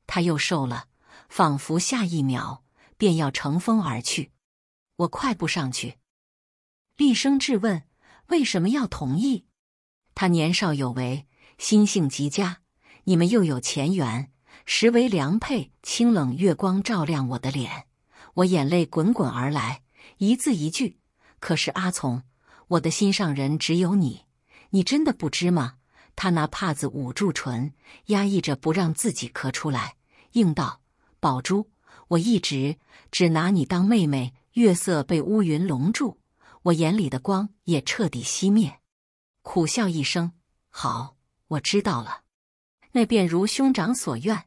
他又瘦了，仿佛下一秒。便要乘风而去，我快步上去，厉声质问：“为什么要同意？”他年少有为，心性极佳，你们又有前缘，实为良配。清冷月光照亮我的脸，我眼泪滚滚而来，一字一句：“可是阿从，我的心上人只有你，你真的不知吗？”他拿帕子捂住唇，压抑着不让自己咳出来，应道：“宝珠。”我一直只拿你当妹妹。月色被乌云笼住，我眼里的光也彻底熄灭。苦笑一声：“好，我知道了。那便如兄长所愿，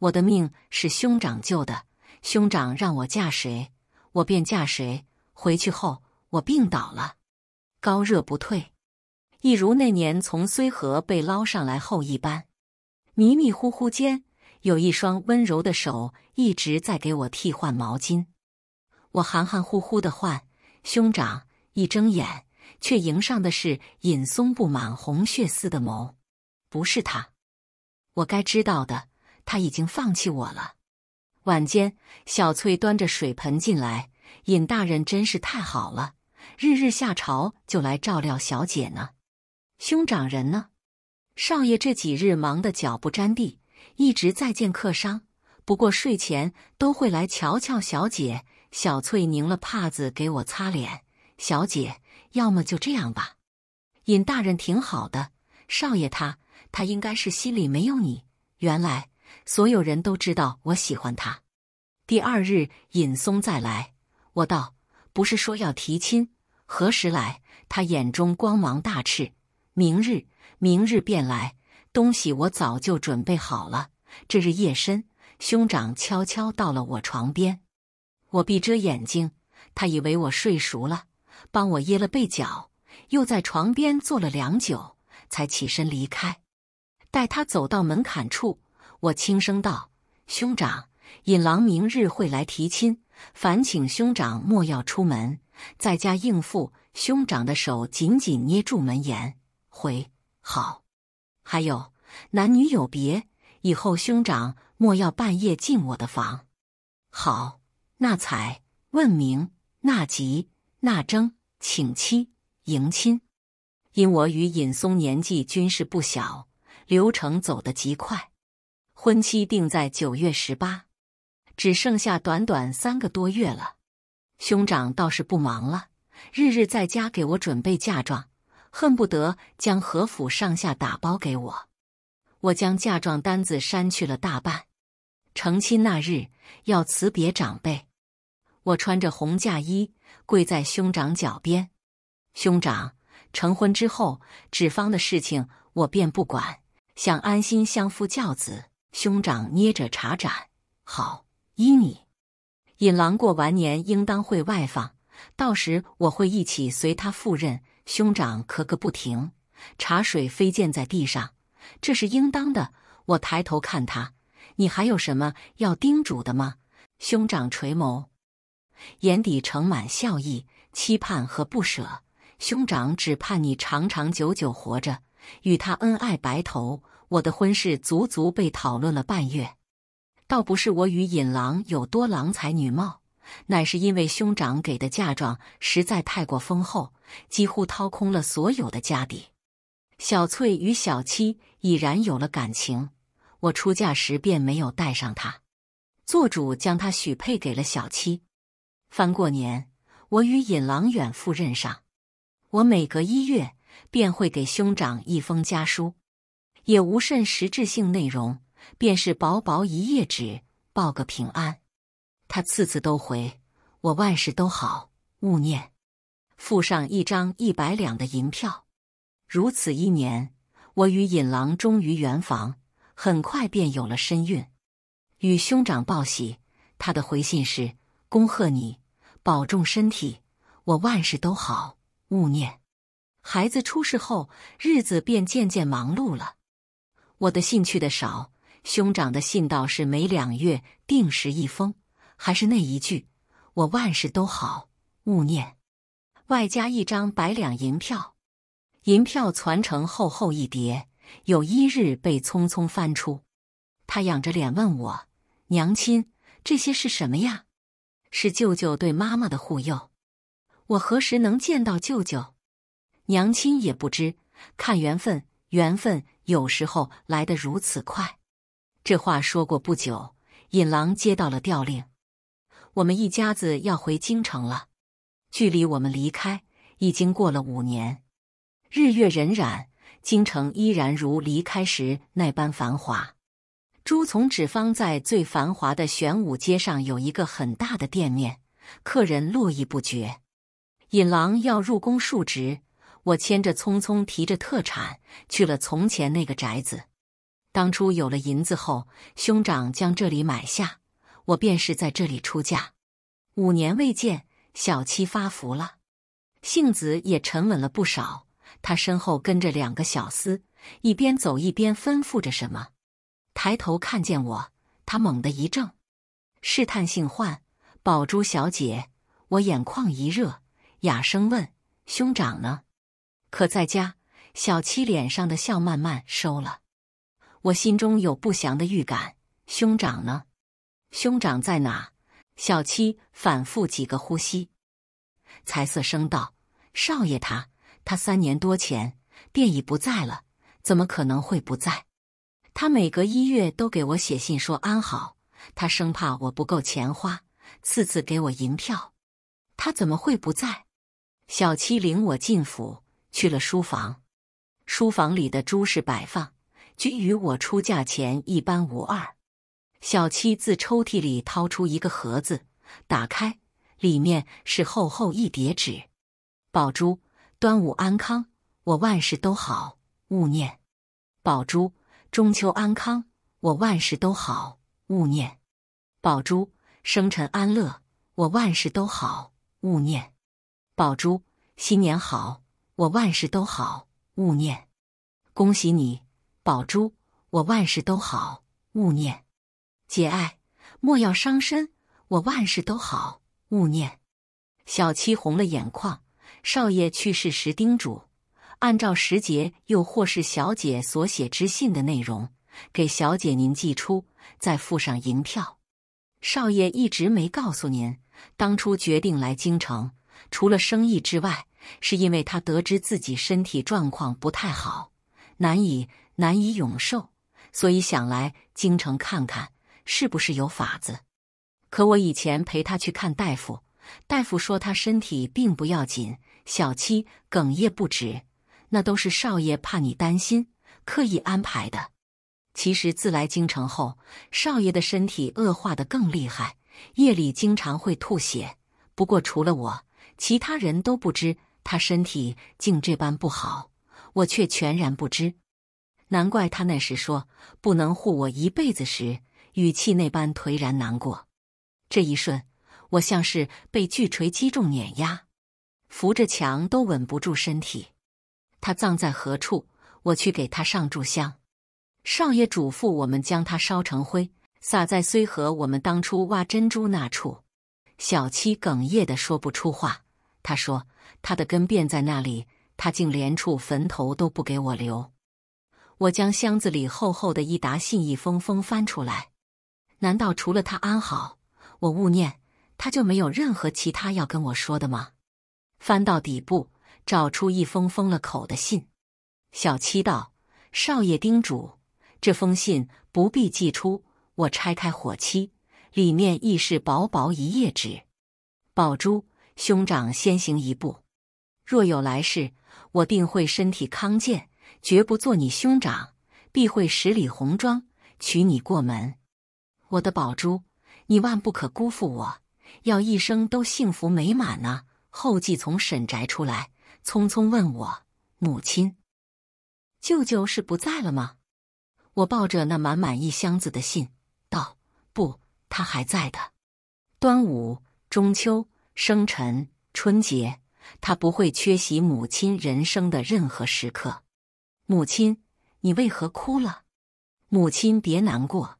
我的命是兄长救的。兄长让我嫁谁，我便嫁谁。回去后，我病倒了，高热不退，一如那年从绥河被捞上来后一般。迷迷糊糊间，有一双温柔的手一直在给我替换毛巾。我含含糊糊的唤兄长，一睁眼，却迎上的是尹松布满红血丝的眸。不是他，我该知道的，他已经放弃我了。晚间，小翠端着水盆进来，尹大人真是太好了，日日下朝就来照料小姐呢。兄长人呢？少爷这几日忙得脚不沾地，一直在见客商，不过睡前都会来瞧瞧小姐。小翠拧了帕子给我擦脸，小姐，要么就这样吧。尹大人挺好的，少爷他他应该是心里没有你。原来所有人都知道我喜欢他。第二日，尹松再来，我道不是说要提亲，何时来？他眼中光芒大炽，明日，明日便来。东西我早就准备好了。这日夜深，兄长悄悄到了我床边。我闭着眼睛，他以为我睡熟了，帮我掖了被角，又在床边坐了良久，才起身离开。待他走到门槛处，我轻声道：“兄长，尹郎明日会来提亲，烦请兄长莫要出门，在家应付。”兄长的手紧紧捏住门沿，回好。还有男女有别，以后兄长莫要半夜进我的房。好。那采问名，那吉那征请妻迎亲。因我与尹松年纪均是不小，流程走得极快。婚期定在九月十八，只剩下短短三个多月了。兄长倒是不忙了，日日在家给我准备嫁妆，恨不得将何府上下打包给我。我将嫁妆单子删去了大半。成亲那日要辞别长辈。我穿着红嫁衣，跪在兄长脚边。兄长，成婚之后，纸坊的事情我便不管，想安心相夫教子。兄长捏着茶盏，好依你。尹郎过完年应当会外放，到时我会一起随他赴任。兄长咳个不停，茶水飞溅在地上，这是应当的。我抬头看他，你还有什么要叮嘱的吗？兄长垂眸。眼底盛满笑意、期盼和不舍。兄长只盼你长长久久活着，与他恩爱白头。我的婚事足足被讨论了半月，倒不是我与尹郎有多郎才女貌，乃是因为兄长给的嫁妆实在太过丰厚，几乎掏空了所有的家底。小翠与小七已然有了感情，我出嫁时便没有带上她，做主将她许配给了小七。翻过年，我与尹郎远赴任上。我每隔一月便会给兄长一封家书，也无甚实质性内容，便是薄薄一页纸，报个平安。他次次都回我万事都好，勿念。附上一张一百两的银票。如此一年，我与尹郎终于圆房，很快便有了身孕。与兄长报喜，他的回信是。恭贺你，保重身体。我万事都好，勿念。孩子出世后，日子便渐渐忙碌了。我的信去的少，兄长的信倒是每两月定时一封，还是那一句：“我万事都好，勿念。”外加一张百两银票，银票攒成厚厚一叠，有一日被匆匆翻出。他仰着脸问我：“娘亲，这些是什么呀？”是舅舅对妈妈的护佑，我何时能见到舅舅？娘亲也不知，看缘分，缘分有时候来得如此快。这话说过不久，尹郎接到了调令，我们一家子要回京城了。距离我们离开已经过了五年，日月荏苒，京城依然如离开时那般繁华。朱从指方在最繁华的玄武街上有一个很大的店面，客人络绎不绝。尹郎要入宫述职，我牵着匆匆提着特产去了从前那个宅子。当初有了银子后，兄长将这里买下，我便是在这里出嫁。五年未见，小妻发福了，性子也沉稳了不少。他身后跟着两个小厮，一边走一边吩咐着什么。抬头看见我，他猛地一怔，试探性唤：“宝珠小姐。”我眼眶一热，哑声问：“兄长呢？可在家？”小七脸上的笑慢慢收了。我心中有不祥的预感，兄长呢？兄长在哪？小七反复几个呼吸，才色声道：“少爷他，他三年多前便已不在了，怎么可能会不在？他每隔一月都给我写信说安好，他生怕我不够钱花，次次给我银票，他怎么会不在？”小七领我进府，去了书房，书房里的诸事摆放。均与我出嫁前一般无二。小七自抽屉里掏出一个盒子，打开，里面是厚厚一叠纸。宝珠，端午安康，我万事都好，勿念。宝珠，中秋安康，我万事都好，勿念。宝珠，生辰安乐，我万事都好，勿念。宝珠，新年好，我万事都好，勿念。恭喜你。宝珠，我万事都好，勿念；节哀，莫要伤身，我万事都好，勿念。小七红了眼眶，少爷去世时叮嘱，按照时节又或是小姐所写之信的内容，给小姐您寄出，再附上银票。少爷一直没告诉您，当初决定来京城，除了生意之外，是因为他得知自己身体状况不太好，难以。难以永寿，所以想来京城看看是不是有法子。可我以前陪他去看大夫，大夫说他身体并不要紧。小七哽咽不止，那都是少爷怕你担心，刻意安排的。其实自来京城后，少爷的身体恶化的更厉害，夜里经常会吐血。不过除了我，其他人都不知他身体竟这般不好，我却全然不知。难怪他那时说不能护我一辈子时，语气那般颓然难过。这一瞬，我像是被巨锤击中碾压，扶着墙都稳不住身体。他葬在何处？我去给他上炷香。少爷嘱咐我们将他烧成灰，撒在虽河我们当初挖珍珠那处。小七哽咽的说不出话。他说他的根便在那里，他竟连处坟头都不给我留。我将箱子里厚厚的一沓信一封封翻出来，难道除了他安好，我勿念，他就没有任何其他要跟我说的吗？翻到底部，找出一封封了口的信。小七道：“少爷叮嘱，这封信不必寄出。”我拆开火漆，里面亦是薄薄一页纸。宝珠兄长先行一步，若有来世，我定会身体康健。绝不做你兄长，必会十里红妆娶你过门。我的宝珠，你万不可辜负我，要一生都幸福美满呢。后继从沈宅出来，匆匆问我母亲、舅舅是不在了吗？我抱着那满满一箱子的信，道：“不，他还在的。端午、中秋、生辰、春节，他不会缺席母亲人生的任何时刻。”母亲，你为何哭了？母亲别难过，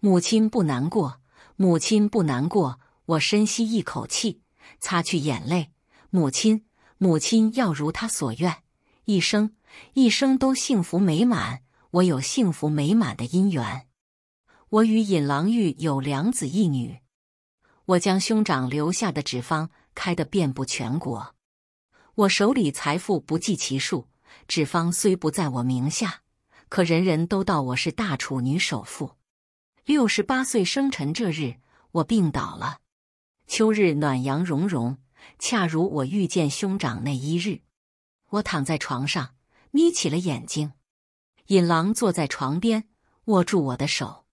母亲不难过，母亲不难过。我深吸一口气，擦去眼泪。母亲，母亲要如他所愿，一生一生都幸福美满。我有幸福美满的姻缘，我与尹郎玉有两子一女。我将兄长留下的纸坊开得遍布全国，我手里财富不计其数。纸坊虽不在我名下，可人人都道我是大处女首富。六十八岁生辰这日，我病倒了。秋日暖阳融融，恰如我遇见兄长那一日。我躺在床上，眯起了眼睛。尹郎坐在床边，握住我的手。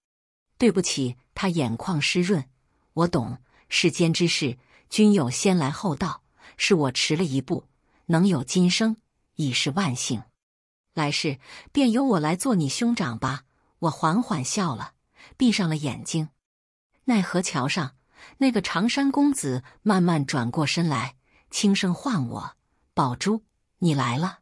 对不起。他眼眶湿润，我懂。世间之事，均有先来后到，是我迟了一步，能有今生已是万幸。来世便由我来做你兄长吧。我缓缓笑了，闭上了眼睛。奈何桥上那个长衫公子慢慢转过身来，轻声唤我：“宝珠，你来了。”